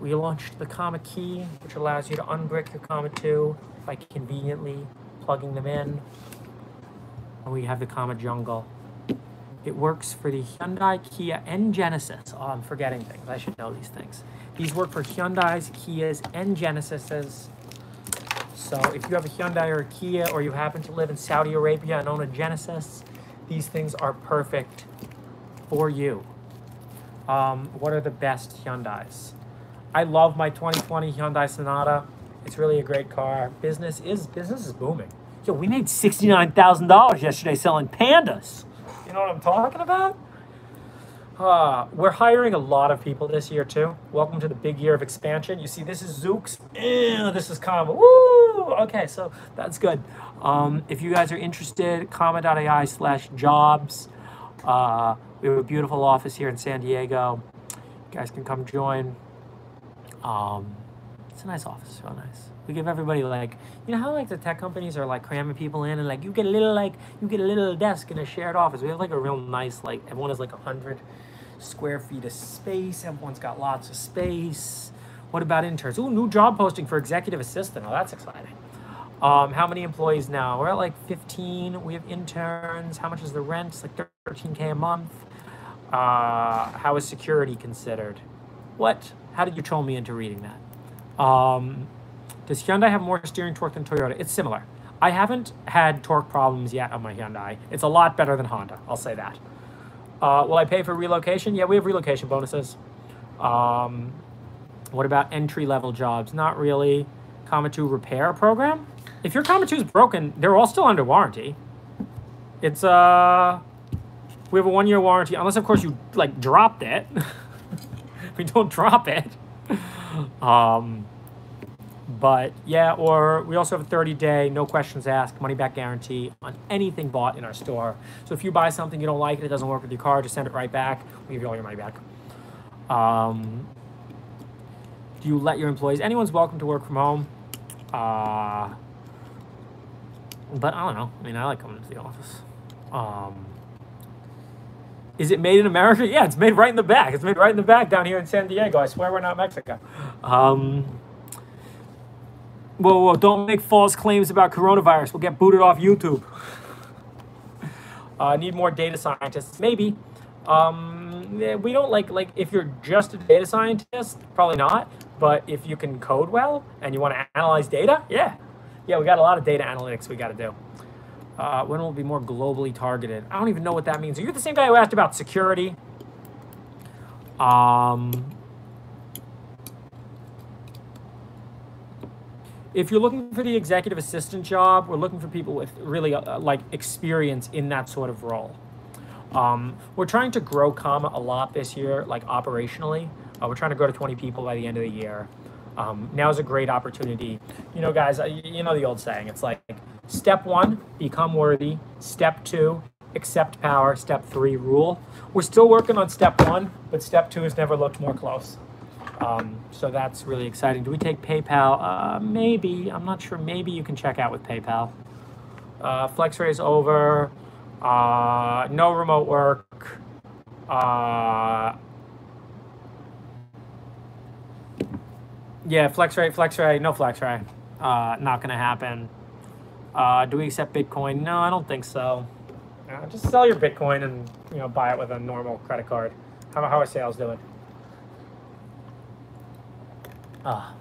we launched the Comma Key, which allows you to unbrick your Comma 2 by conveniently plugging them in. And we have the Comma Jungle. It works for the Hyundai, Kia, and Genesis. Oh, I'm forgetting things. I should know these things. These work for Hyundai's, Kias, and Genesises. So if you have a Hyundai or a Kia, or you happen to live in Saudi Arabia and own a Genesis, these things are perfect for you. Um, what are the best Hyundais? I love my 2020 Hyundai Sonata. It's really a great car. Business is business is booming. Yo, we made sixty-nine thousand dollars yesterday selling pandas. Know what I'm talking about? Uh, we're hiring a lot of people this year too. Welcome to the big year of expansion. You see, this is Zoox. Ew, this is Comma. Woo! Okay, so that's good. Um, if you guys are interested, comma.ai slash jobs. Uh, we have a beautiful office here in San Diego. You guys can come join. Um, it's a nice office, real nice. We give everybody like, you know how like the tech companies are like cramming people in and like you get a little like you get a little desk in a shared office. We have like a real nice like everyone has like a hundred square feet of space. Everyone's got lots of space. What about interns? Ooh, new job posting for executive assistant. Oh, that's exciting. Um, how many employees now? We're at like 15. We have interns. How much is the rent? It's like 13K a month. Uh, how is security considered? What? How did you troll me into reading that? Um, does Hyundai have more steering torque than Toyota? It's similar. I haven't had torque problems yet on my Hyundai. It's a lot better than Honda. I'll say that. Uh, will I pay for relocation? Yeah, we have relocation bonuses. Um, what about entry level jobs? Not really. Comma 2 repair program? If your Comma 2 is broken, they're all still under warranty. It's, uh, we have a one year warranty, unless, of course, you, like, dropped it. (laughs) we don't drop it. Um, but yeah, or we also have a 30 day, no questions asked, money back guarantee on anything bought in our store. So if you buy something you don't like it, it doesn't work with your car, just send it right back. We give you all your money back. Um, do you let your employees? Anyone's welcome to work from home. Uh, but I don't know. I mean, I like coming to the office. Um, is it made in America? Yeah, it's made right in the back. It's made right in the back down here in San Diego. I swear we're not Mexico. Um, whoa, whoa, don't make false claims about coronavirus. We'll get booted off YouTube. Uh, need more data scientists? Maybe. Um, we don't like, like, if you're just a data scientist, probably not. But if you can code well and you want to analyze data, yeah. Yeah, we got a lot of data analytics we got to do. Uh, when will it be more globally targeted? I don't even know what that means. Are you the same guy who asked about security? Um, if you're looking for the executive assistant job, we're looking for people with really uh, like experience in that sort of role. Um, we're trying to grow Comma a lot this year, like operationally. Uh, we're trying to grow to 20 people by the end of the year. Um, now is a great opportunity. You know, guys, uh, you know the old saying. It's like step one, become worthy. Step two, accept power. Step three, rule. We're still working on step one, but step two has never looked more close. Um, so that's really exciting. Do we take PayPal? Uh, maybe. I'm not sure. Maybe you can check out with PayPal. Uh, FlexRay is over. Uh, no remote work. Uh, yeah, FlexRay, FlexRay, no FlexRay. Uh, not going to happen. Uh, do we accept Bitcoin? No, I don't think so. Uh, just sell your Bitcoin and you know buy it with a normal credit card. How, how are sales doing? Ah.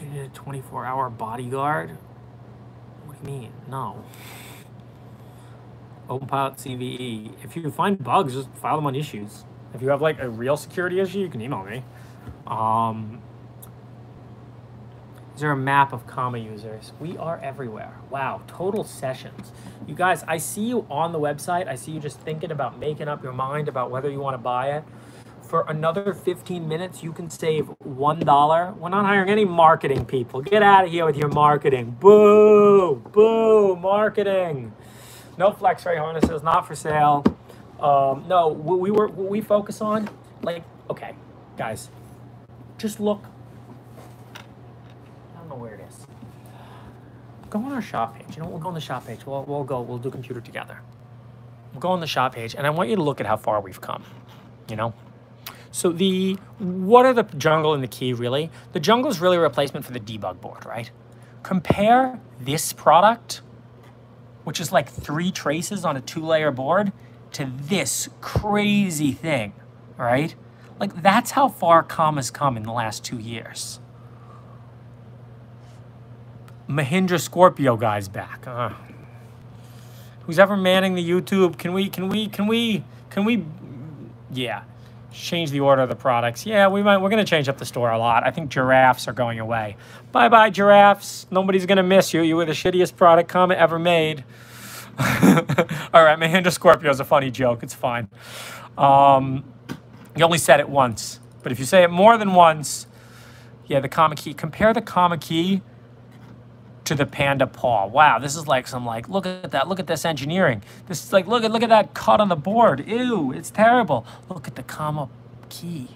You need a 24 hour bodyguard? What do you mean? No. OpenPilot CVE. If you find bugs, just file them on issues. If you have like a real security issue, you can email me. Um, is there a map of comma users? We are everywhere. Wow, total sessions. You guys, I see you on the website. I see you just thinking about making up your mind about whether you want to buy it. For another 15 minutes, you can save $1. We're not hiring any marketing people. Get out of here with your marketing. Boo! Boo! Marketing. No FlexRay harnesses, not for sale. Um, no, what we were we focus on, like, okay, guys, just look I don't know where it is. Go on our shop page. You know, we'll go on the shop page. We'll, we'll go, we'll do computer together. We'll go on the shop page, and I want you to look at how far we've come, you know? So the, what are the jungle and the key really? The jungle is really a replacement for the debug board, right? Compare this product, which is like three traces on a two-layer board, to this crazy thing, right? Like that's how far com has come in the last two years. Mahindra Scorpio guy's back. Uh, who's ever manning the YouTube? Can we? Can we? Can we? Can we? Yeah, change the order of the products. Yeah, we might. We're gonna change up the store a lot. I think giraffes are going away. Bye bye giraffes. Nobody's gonna miss you. You were the shittiest product comma ever made. (laughs) All right, Mahindra Scorpio is a funny joke. It's fine. Um, you only said it once, but if you say it more than once, yeah, the comma key. Compare the comma key to the panda paw. Wow, this is like some like look at that. Look at this engineering. This is like look at look at that cut on the board. Ew, it's terrible. Look at the comma key.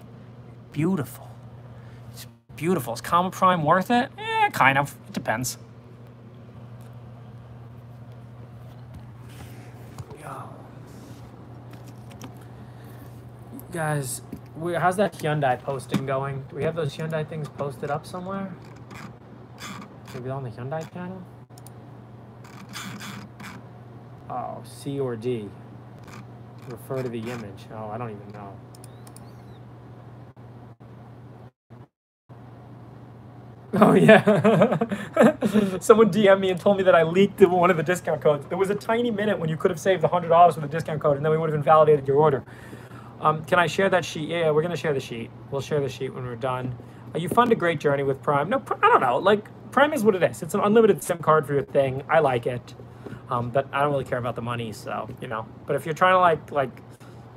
Beautiful. It's beautiful. Is comma prime worth it? Eh, kind of. It depends. Guys, how's that Hyundai posting going? Do we have those Hyundai things posted up somewhere? Maybe on the Hyundai channel? Oh, C or D. Refer to the image. Oh, I don't even know. (laughs) Oh yeah. (laughs) Someone DM'd me and told me that I leaked one of the discount codes. There was a tiny minute when you could have saved hundred dollars with a discount code, and then we would have invalidated your order. Um, can I share that sheet? Yeah, yeah, we're gonna share the sheet. We'll share the sheet when we're done. Uh, you fund a great journey with Prime. No, I don't know. Like Prime is what it is. It's an unlimited SIM card for your thing. I like it, um, but I don't really care about the money. So you know. But if you're trying to like like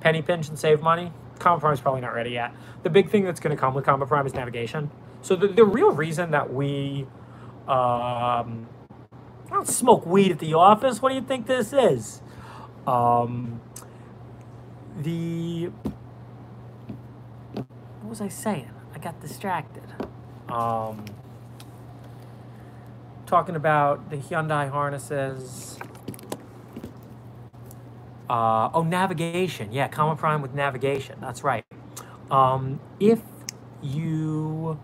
penny pinch and save money, Comma Prime is probably not ready yet. The big thing that's going to come with Comma Prime is navigation. So the, the real reason that we um, don't smoke weed at the office. What do you think this is? Um, the what was I saying? I got distracted. Um, talking about the Hyundai harnesses. Uh, oh, navigation. Yeah, Comma Prime with navigation. That's right. Um, if you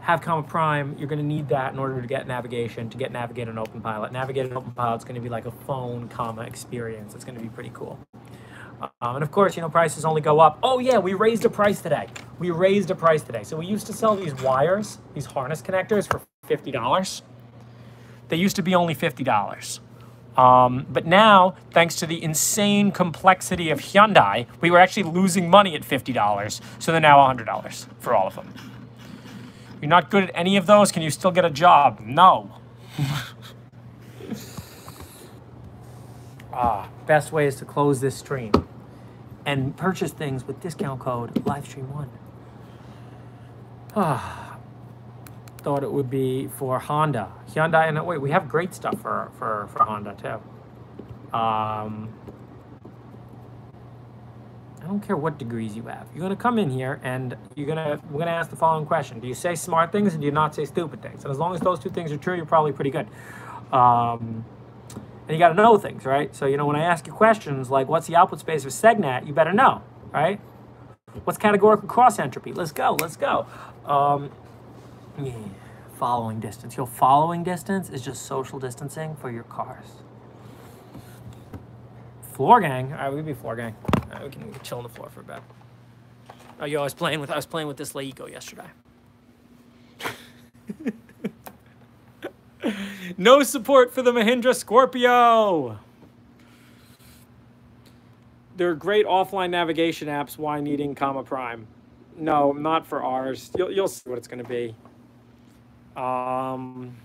have Comma Prime, you're going to need that in order to get navigation, to get Navigate on OpenPilot. Navigate on OpenPilot is going to be like a phone, comma, experience. It's going to be pretty cool. Um, and of course, you know, prices only go up. Oh, yeah, we raised a price today. We raised a price today. So we used to sell these wires, these harness connectors for $50. They used to be only $50. Um, but now, thanks to the insane complexity of Hyundai, we were actually losing money at $50. So they're now $100 for all of them. You're not good at any of those, can you still get a job? No. (laughs) ah, best way is to close this stream and purchase things with discount code livestream1. Ah, thought it would be for Honda. Hyundai, and wait, we have great stuff for, for, for Honda too. Um, I don't care what degrees you have. You're gonna come in here and you're gonna we're gonna ask the following question: Do you say smart things and do you not say stupid things? And as long as those two things are true, you're probably pretty good. Um, and you got to know things, right? So you know when I ask you questions like what's the output space of SegNet, you better know, right? What's categorical cross entropy? Let's go, let's go. Um, yeah, following distance. Your following distance is just social distancing for your cars. Floor gang. All right, we can be floor gang. All right, we can, we can chill on the floor for a bit. Oh, yo, I was playing with I was playing with this LeEco yesterday. (laughs) no support for the Mahindra Scorpio. There are great offline navigation apps. Why needing Comma Prime? No, not for ours. You'll, you'll see what it's going to be. Um,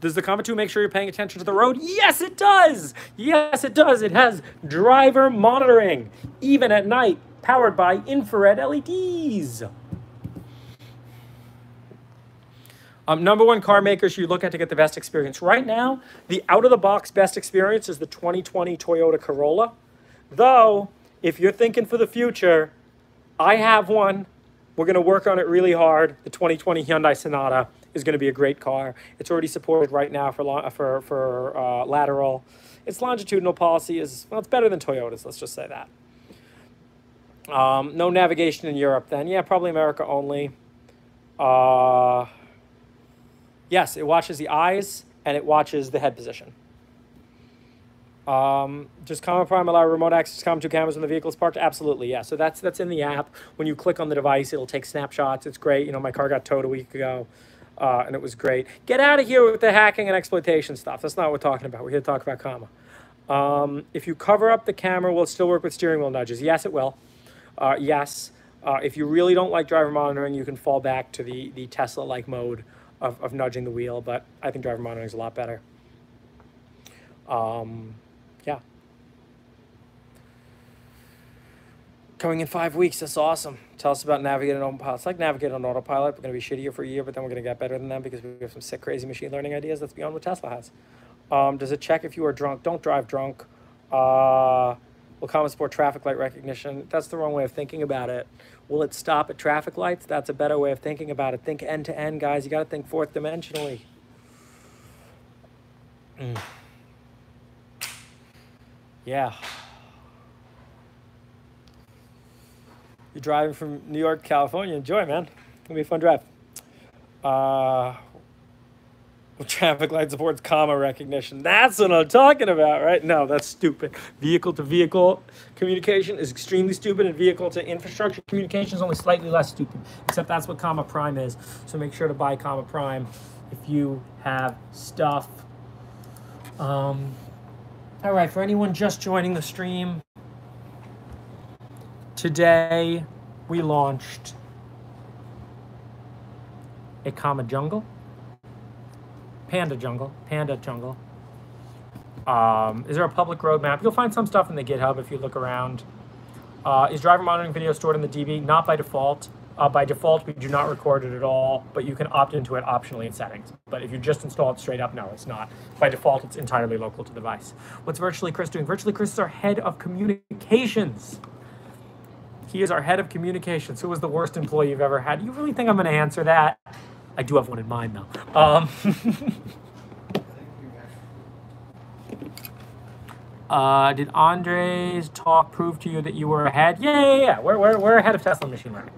does the Comma 2 make sure you're paying attention to the road? Yes, it does. Yes, it does. It has driver monitoring, even at night, powered by infrared LEDs. Um, number one car makers you look at to get the best experience. Right now, the out of the box best experience is the 2020 Toyota Corolla. Though, if you're thinking for the future, I have one. We're going to work on it really hard. The 2020 Hyundai Sonata is going to be a great car. It's already supported right now for for for uh, lateral. Its longitudinal policy is well, it's better than Toyota's. Let's just say that. Um, no navigation in Europe, then yeah, probably America only. Uh, yes, it watches the eyes and it watches the head position. Um, does Comma Prime allow remote access to Comma 2 cameras when the vehicle is parked? Absolutely, yeah. So that's that's in the app. When you click on the device, it'll take snapshots. It's great. You know, my car got towed a week ago, uh, and it was great. Get out of here with the hacking and exploitation stuff. That's not what we're talking about. We're here to talk about Comma. Um, if you cover up the camera, will it still work with steering wheel nudges? Yes, it will. Uh, yes. Uh, if you really don't like driver monitoring, you can fall back to the, the Tesla-like mode of, of nudging the wheel, but I think driver monitoring is a lot better. Um, yeah. Coming in five weeks, that's awesome. Tell us about Navigate on Autopilot. It's like Navigate on Autopilot. We're going to be shittier for a year, but then we're going to get better than them because we have some sick, crazy machine learning ideas that's beyond what Tesla has. Um, does it check if you are drunk? Don't drive drunk. Uh, will Comma support traffic light recognition? That's the wrong way of thinking about it. Will it stop at traffic lights? That's a better way of thinking about it. Think end to end, guys. You got to think fourth dimensionally. Mm. Yeah. You're driving from New York, California. Enjoy, man. Gonna be a fun drive. Uh, (laughs) traffic light supports comma recognition. That's what I'm talking about, right? No, that's stupid. Vehicle to vehicle communication is extremely stupid, and vehicle to infrastructure communication is only slightly less stupid. Except that's what comma prime is. So make sure to buy comma prime if you have stuff. Um, all right, for anyone just joining the stream, today we launched a comma jungle. Panda Jungle, Panda Jungle. Um, is there a public roadmap? You'll find some stuff in the GitHub if you look around. Uh, is driver monitoring video stored in the DB? Not by default. Uh, by default, we do not record it at all, but you can opt into it optionally in settings. But if you just install it straight up, no, it's not. By default, it's entirely local to the device. What's Virtually Chris doing? Virtually Chris is our head of communications. He is our head of communications. Who was the worst employee you've ever had? You really think I'm going to answer that? I do have one in mind, though. Um, (laughs) uh, did Andre's talk prove to you that you were ahead? Yeah, yeah, yeah. We're, we're, we're ahead of Tesla machine learning.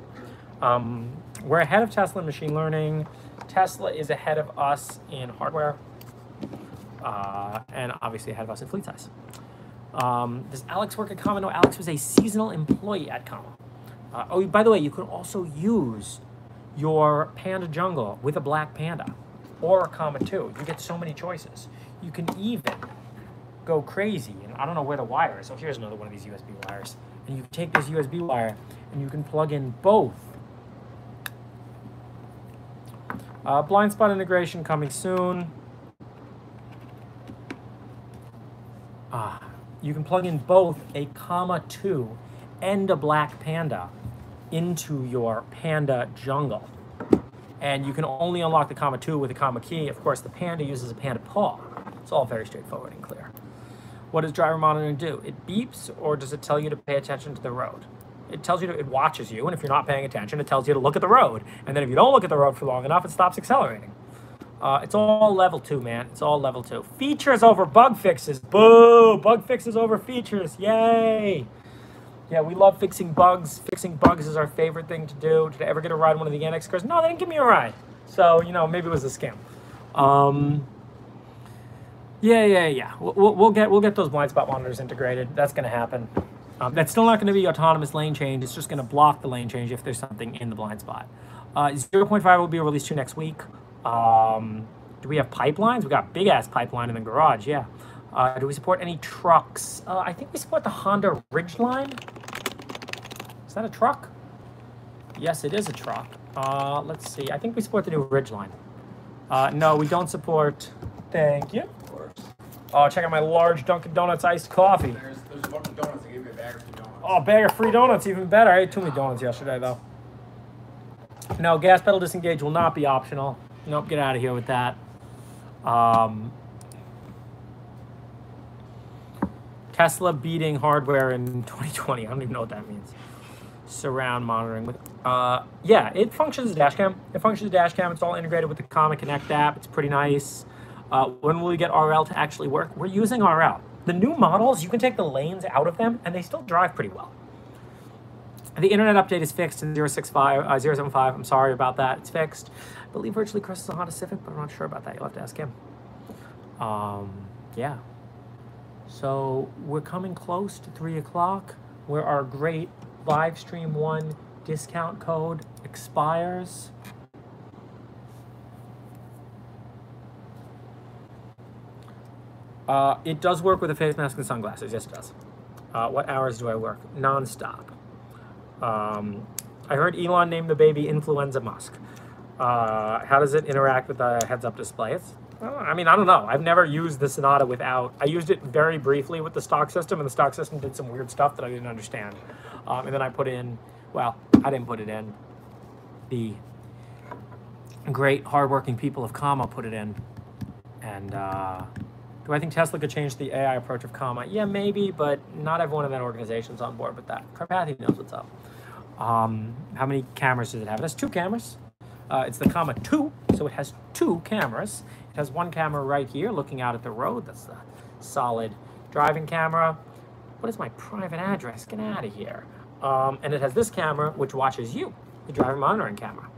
Um, we're ahead of Tesla machine learning. Tesla is ahead of us in hardware, uh, and obviously ahead of us in fleet size. Um, does Alex work at Comma? No, Alex was a seasonal employee at Comma. Uh, oh, by the way, you can also use your Panda Jungle with a Black Panda or a Comma 2. You get so many choices. You can even go crazy, and I don't know where the wire is. So here's another one of these USB wires. And you take this USB wire and you can plug in both. Uh, blind spot integration coming soon. Ah, you can plug in both a comma 2 and a black panda into your panda jungle. And you can only unlock the comma 2 with a comma key. Of course, the panda uses a panda paw. It's all very straightforward and clear. What does driver monitoring do? It beeps or does it tell you to pay attention to the road? It tells you to, it watches you, and if you're not paying attention, it tells you to look at the road. And then if you don't look at the road for long enough, it stops accelerating. Uh, it's all level two, man. It's all level two. Features over bug fixes. Boo! Bug fixes over features. Yay! Yeah, we love fixing bugs. Fixing bugs is our favorite thing to do. Did I ever get a ride on one of the Yandex cars? No, they didn't give me a ride. So, you know, maybe it was a scam. Um, yeah, yeah, yeah. We'll, we'll get we'll get those blind spot monitors integrated. That's going to happen. Um, that's still not going to be autonomous lane change. It's just going to block the lane change if there's something in the blind spot. Uh, 0.5 will be released to next week. Um, do we have pipelines? We got big ass pipeline in the garage. Yeah. Uh, do we support any trucks? Uh, I think we support the Honda Ridgeline. Is that a truck? Yes, it is a truck. Uh, let's see. I think we support the new Ridgeline. Uh, no, we don't support. Thank you. Of course. Oh, check out my large Dunkin' Donuts iced coffee. There's there's a bunch of donuts. They gave me a bag of free donuts. Oh, bag of free donuts, even better. I ate too many donuts yesterday, though. No, gas pedal disengage will not be optional. Nope, get out of here with that. Um, Tesla beating hardware in (laughs) 2020. I don't even know what that means. Surround monitoring with, uh, yeah, it functions as a dash cam. It functions as a dash cam. It's all integrated with the Comma Connect app. It's pretty nice. Uh, when will we get RL to actually work? We're using RL. The new models, you can take the lanes out of them and they still drive pretty well. The internet update is fixed in 065, uh, 075. I'm sorry about that. It's fixed. I believe virtually Chris is a Honda Civic, but I'm not sure about that. You'll have to ask him. Um, yeah. So we're coming close to three o'clock, where our great live stream one discount code expires. Uh, it does work with a face mask and sunglasses. Yes, it does. Uh, what hours do I work? Non-stop. Um, I heard Elon name the baby Influenza Musk. Uh, how does it interact with the heads-up display? Well, I mean, I don't know. I've never used the Sonata without. I used it very briefly with the stock system, and the stock system did some weird stuff that I didn't understand. Um, and then I put in, well, I didn't put it in. The great hardworking people of Comma put it in, and uh, do I think Tesla could change the AI approach of comma? Yeah, maybe, but not everyone in that organization is on board with that. Karpathy knows what's up. Um, how many cameras does it have? It has two cameras. Uh, it's the comma two, so it has two cameras. It has one camera right here looking out at the road. That's the solid driving camera. What is my private address? Get out of here. Um, and it has this camera, which watches you, the driver monitoring camera.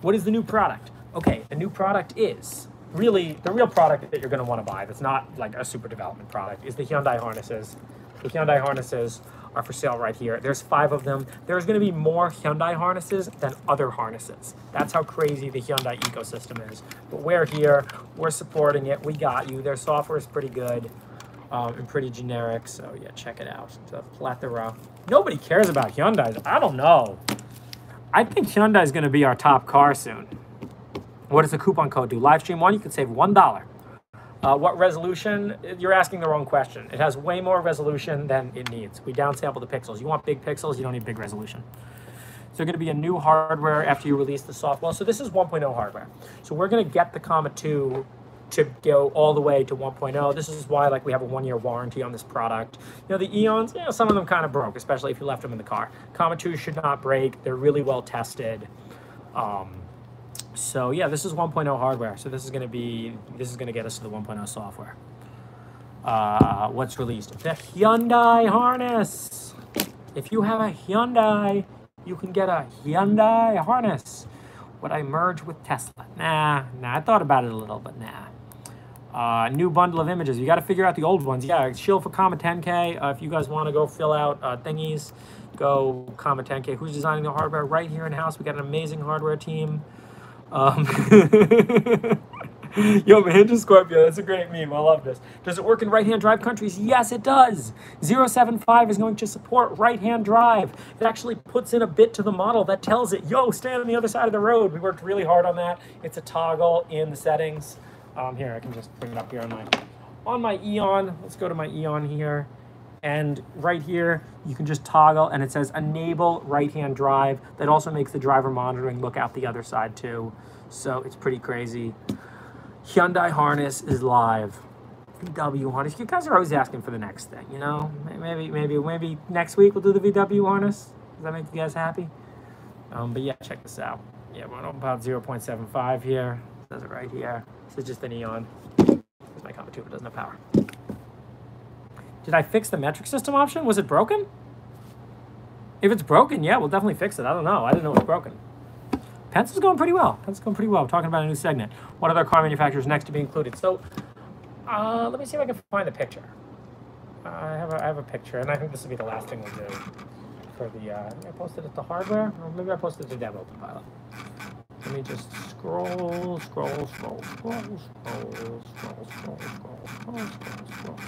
What is the new product? Okay, the new product is really the real product that you're going to want to buy. That's not like a super development product. Is the Hyundai harnesses. The Hyundai harnesses are for sale right here. There's five of them. There's going to be more Hyundai harnesses than other harnesses. That's how crazy the Hyundai ecosystem is. But we're here. We're supporting it. We got you. Their software is pretty good um, and pretty generic. So yeah, check it out. It's a plethora. Nobody cares about Hyundais. I don't know. I think Hyundai is going to be our top car soon. What does the coupon code do? Livestream one, you can save one dollar. Uh, what resolution? You're asking the wrong question. It has way more resolution than it needs. We downsample the pixels. You want big pixels, you don't need big resolution. So it's going to be a new hardware after you release the software. So this is 1.0 hardware. So we're going to get the Comma 2 to go all the way to 1.0. This is why like we have a one-year warranty on this product. You know, the Eons, you know, some of them kind of broke, especially if you left them in the car. Comma 2 should not break. They're really well tested. Um, so yeah, this is 1.0 hardware. So this is going to be, this is going to get us to the 1.0 software. Uh, what's released? The Hyundai harness. If you have a Hyundai, you can get a Hyundai harness. Would I merge with Tesla? Nah, nah, I thought about it a little, but nah. Uh, new bundle of images. You got to figure out the old ones. Yeah, chill for Comma 10K. Uh, if you guys want to go fill out uh, thingies, go Comma 10K. Who's designing the hardware? Right here in house, we got an amazing hardware team. Um, (laughs) Yo, Mahindra Scorpio, that's a great meme. I love this. Does it work in right-hand drive countries? Yes, it does. 075 is going to support right-hand drive. It actually puts in a bit to the model that tells it, yo, stand on the other side of the road. We worked really hard on that. It's a toggle in the settings. Um, here, I can just bring it up here on my, on my Eon. Let's go to my Eon here. And right here, you can just toggle and it says enable right-hand drive. That also makes the driver monitoring look out the other side too. So it's pretty crazy. Hyundai harness is live. VW harness. You guys are always asking for the next thing, you know? Maybe, maybe, maybe next week we'll do the VW harness. Does that make you guys happy? Um, but yeah, check this out. Yeah, we're about 0.75 here. It says it right here. This is just an Eon. My 2, doesn't have power. Did I fix the metric system option? Was it broken? If it's broken, yeah, we'll definitely fix it. I don't know. I didn't know it was broken. Pencil's going pretty well. Pencil's going pretty well. We're talking about a new segment. What other car manufacturers next to be included? So, uh, let me see if I can find the picture. I have a, I have a picture, and I think this will be the last thing we'll do for the. Uh, I posted it to hardware, or maybe I posted it to Dev Pilot. Let me just scroll, scroll, scroll, scroll, scroll, scroll, scroll, scroll, scroll, scroll, scroll,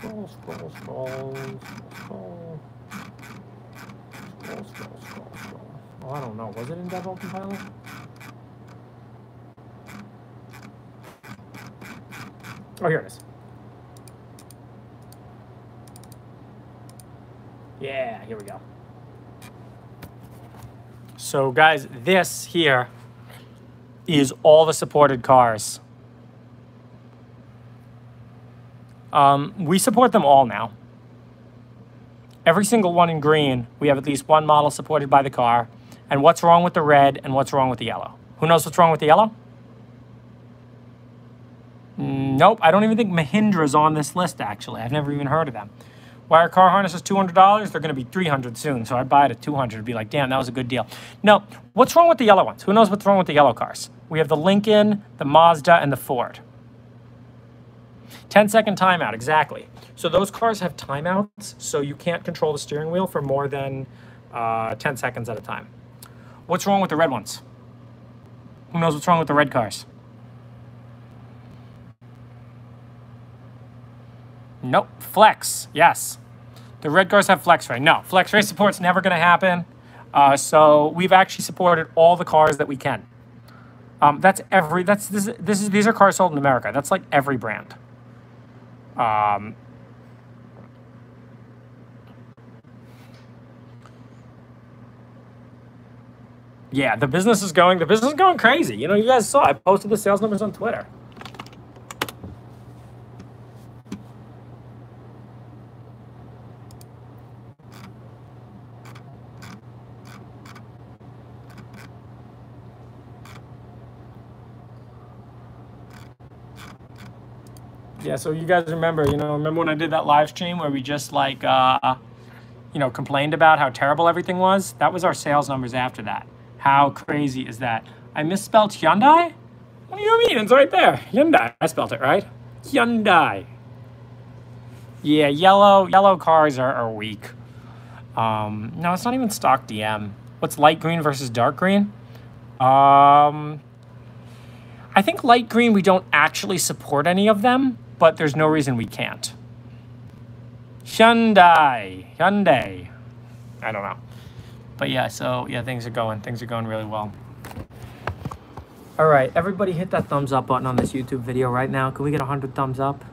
scroll, scroll, scroll, scroll, scroll, scroll, scroll, scroll, scroll. Oh, I don't know. Was it in Dev Pilot? Oh, here it is. Yeah, here we go. So guys, this here is all the supported cars. Um, we support them all now. Every single one in green, we have at least one model supported by the car. And what's wrong with the red and what's wrong with the yellow? Who knows what's wrong with the yellow? Nope, I don't even think Mahindra's on this list, actually. I've never even heard of them. Wire car harness is $200. They're going to be 300 soon. So I'd buy it at 200 and be like, damn, that was a good deal. No, what's wrong with the yellow ones? Who knows what's wrong with the yellow cars? We have the Lincoln, the Mazda, and the Ford. 10 second timeout, exactly. So those cars have timeouts, so you can't control the steering wheel for more than uh, 10 seconds at a time. What's wrong with the red ones? Who knows what's wrong with the red cars? Nope. Flex. Yes. The red cars have FlexRay. No, FlexRay support's never going to happen. Uh, so we've actually supported all the cars that we can. Um, that's every. That's this. This is these are cars sold in America. That's like every brand. Um, yeah, the business is going. The business is going crazy. You know, you guys saw. I posted the sales numbers on Twitter. Yeah, so you guys remember, you know, remember when I did that live stream where we just like uh you know, complained about how terrible everything was, that was our sales numbers after that. How crazy is that? I misspelled Hyundai? What do you mean? It's right there. Hyundai. I spelled it right. Hyundai. Yeah, yellow yellow cars are, are weak. Um, no, it's not even stock DM. What's light green versus dark green? Um, I think light green, we don't actually support any of them, but there's no reason we can't. Hyundai. Hyundai. I don't know. But yeah, so yeah, things are going. Things are going really well. All right, everybody hit that thumbs up button on this YouTube video right now. Can we get 100 thumbs up?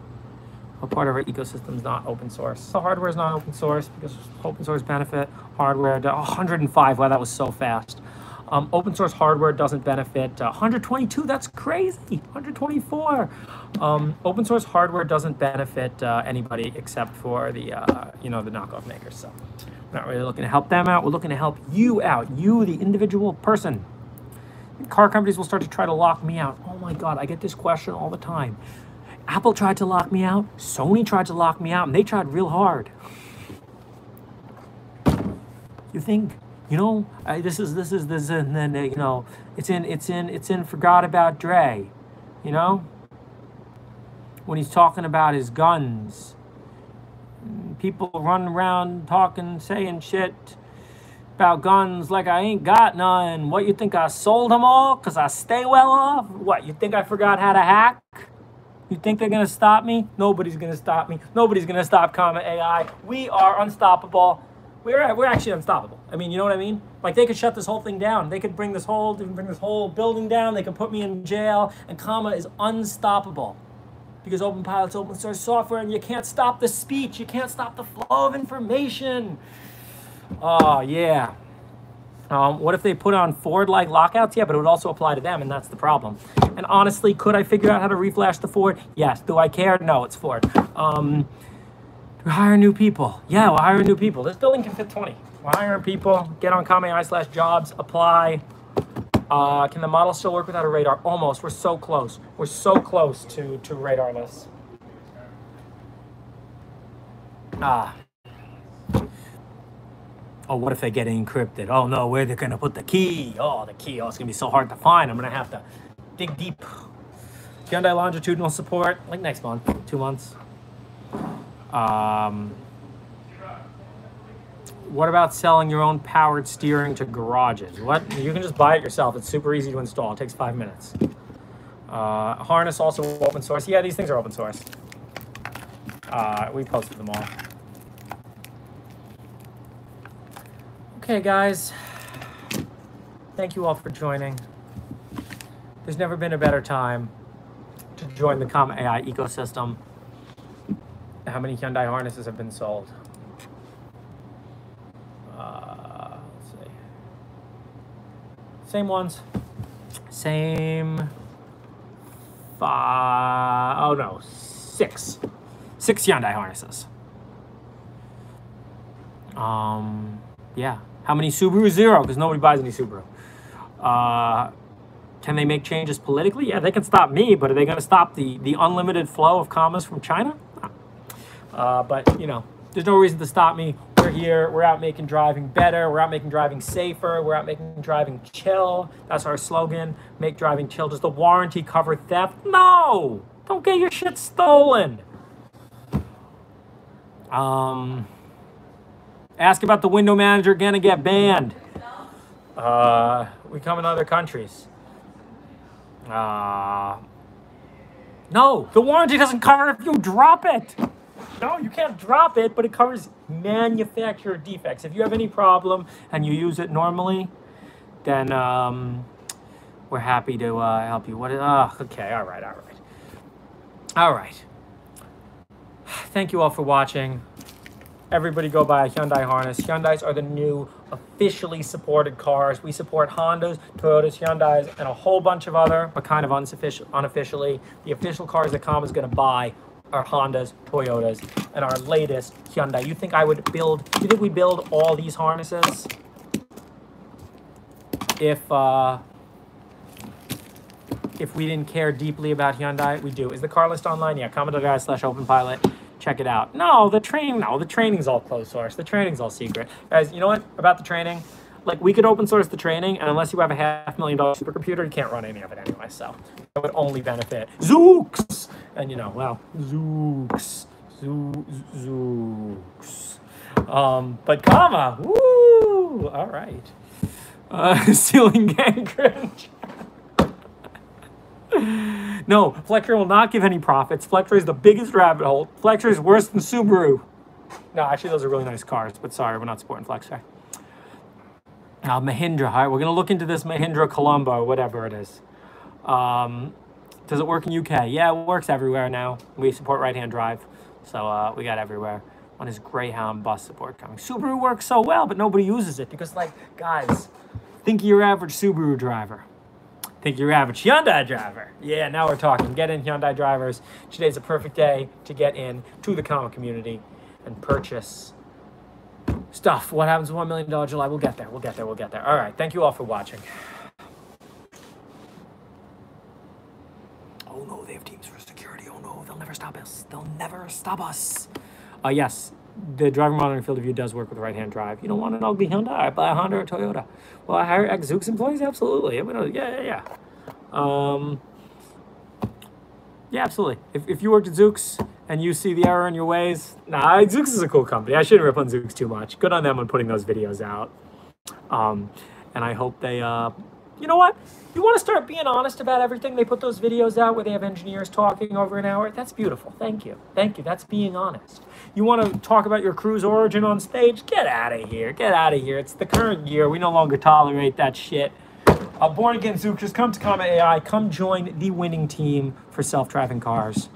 A part of our ecosystem is not open source. The hardware is not open source because open source benefit hardware. 105. Wow, that was so fast. Um, open source hardware doesn't benefit. Uh, 122, that's crazy. 124. Um, open source hardware doesn't benefit uh, anybody except for the, uh, you know, the knockoff makers. So we're not really looking to help them out. We're looking to help you out, you, the individual person. Car companies will start to try to lock me out. Oh my God, I get this question all the time. Apple tried to lock me out. Sony tried to lock me out, and they tried real hard. You think you know, I, this is this is this and then you know, it's in it's in it's in forgot about Dre, you know, when he's talking about his guns. People run around talking, saying shit about guns like I ain't got none. What you think I sold them all because I stay well off? What you think I forgot how to hack? You think they're gonna stop me? Nobody's gonna stop me. Nobody's gonna stop Comma AI. We are unstoppable we're we're actually unstoppable. I mean, you know what I mean? Like they could shut this whole thing down. They could bring this whole they can bring this whole building down. They could put me in jail. And comma is unstoppable because openpilot's open source software, and you can't stop the speech. You can't stop the flow of information. Oh yeah. Um, what if they put on Ford-like lockouts? Yeah, but it would also apply to them, and that's the problem. And honestly, could I figure out how to reflash the Ford? Yes. Do I care? No, it's Ford. Um, we hire new people. Yeah, we're hiring new people. This building can fit 20. We're hiring people. Get on comma.ai slash jobs. Apply. Uh, can the model still work without a radar? Almost. We're so close. We're so close to, to radarless. Ah. Oh, what if they get encrypted? Oh no, where they're gonna put the key? Oh, the key. Oh, it's gonna be so hard to find. I'm gonna have to dig deep. Hyundai longitudinal support, like next month, two months. Um, what about selling your own powered steering to garages? What? You can just buy it yourself. It's super easy to install. It takes five minutes. Uh, harness also open source. Yeah, these things are open source. Uh, we posted them all. Okay, guys. Thank you all for joining. There's never been a better time to join the Comma AI ecosystem how many Hyundai harnesses have been sold? Uh, let's see. Same ones. Same. Five. Oh no, six. Six Hyundai harnesses. Um, yeah. How many Subaru? Zero, because nobody buys any Subaru. Uh, can they make changes politically? Yeah, they can stop me, but are they going to stop the, the unlimited flow of commas from China? Uh, but, you know, there's no reason to stop me. We're here. We're out making driving better. We're out making driving safer. We're out making driving chill. That's our slogan. Make driving chill. Does the warranty cover theft? No! Don't get your shit stolen. Um, ask about the window manager gonna get banned. Uh, we come in other countries. Uh, no, the warranty doesn't cover if you drop it. No, you can't drop it, but it covers manufacturer defects. If you have any problem and you use it normally, then um, we're happy to uh, help you. What? Oh, okay. All right. All right. All right. Thank you all for watching. Everybody go buy a Hyundai harness. Hyundais are the new officially supported cars. We support Hondas, Toyotas, Hyundais, and a whole bunch of other, but kind of unofficially. The official cars that Com is going to buy our Hondas, Toyotas, and our latest Hyundai. You think I would build, you think we build all these harnesses if, uh, if we didn't care deeply about Hyundai? We do. Is the car list online? Yeah, comma.ai slash openpilot. check it out. No, the training, no, the training's all closed source. The training's all secret. Guys, you know what about the training? Like we could open source the training, and unless you have a half million dollar supercomputer, you can't run any of it anyway. So it would only benefit Zoox, and you know, well, Zoox, Zoo, Zoox. Um, but comma, woo, all right. Uh, (laughs) ceiling gang (laughs) no, Flector will not give any profits. Flector is the biggest rabbit hole. Flector is worse than Subaru. No, actually, those are really nice cars, but sorry, we're not supporting Flexor. Uh, Mahindra, all right, we're going to look into this Mahindra Colombo, whatever it is. Um, does it work in UK? Yeah, it works everywhere now. We support right-hand drive, so uh, we got everywhere. On his Greyhound bus support coming. Subaru works so well, but nobody uses it because, like, guys, think your average Subaru driver. Think your average Hyundai driver. Yeah, now we're talking. Get in, Hyundai drivers. Today's a perfect day to get in to the comma community and purchase stuff. What happens with $1 million July? We'll get there. We'll get there. We'll get there. All right. Thank you all for watching. Oh no, they have teams for security. Oh no, they'll never stop us. They'll never stop us. Uh, yes, the driver monitoring field of view does work with right hand drive. You don't want an ugly Hyundai, buy a Honda or Toyota. Well, I hire ex Zoox employees? Absolutely. I yeah, yeah, yeah. Um, yeah, absolutely. If, if you worked at Zoox and you see the error in your ways, nah, Zoox is a cool company. I shouldn't rip on Zoox too much. Good on them on putting those videos out. Um, and I hope they, uh, you know what? You want to start being honest about everything. They put those videos out where they have engineers talking over an hour. That's beautiful. Thank you. Thank you. That's being honest. You want to talk about your Cruise Origin on stage? Get out of here. Get out of here. It's the current year. We no longer tolerate that shit. Uh, Born Again Zookers, come to Comma AI. Come join the winning team for self-driving cars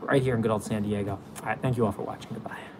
right here in good old San Diego. All right. Thank you all for watching. Goodbye.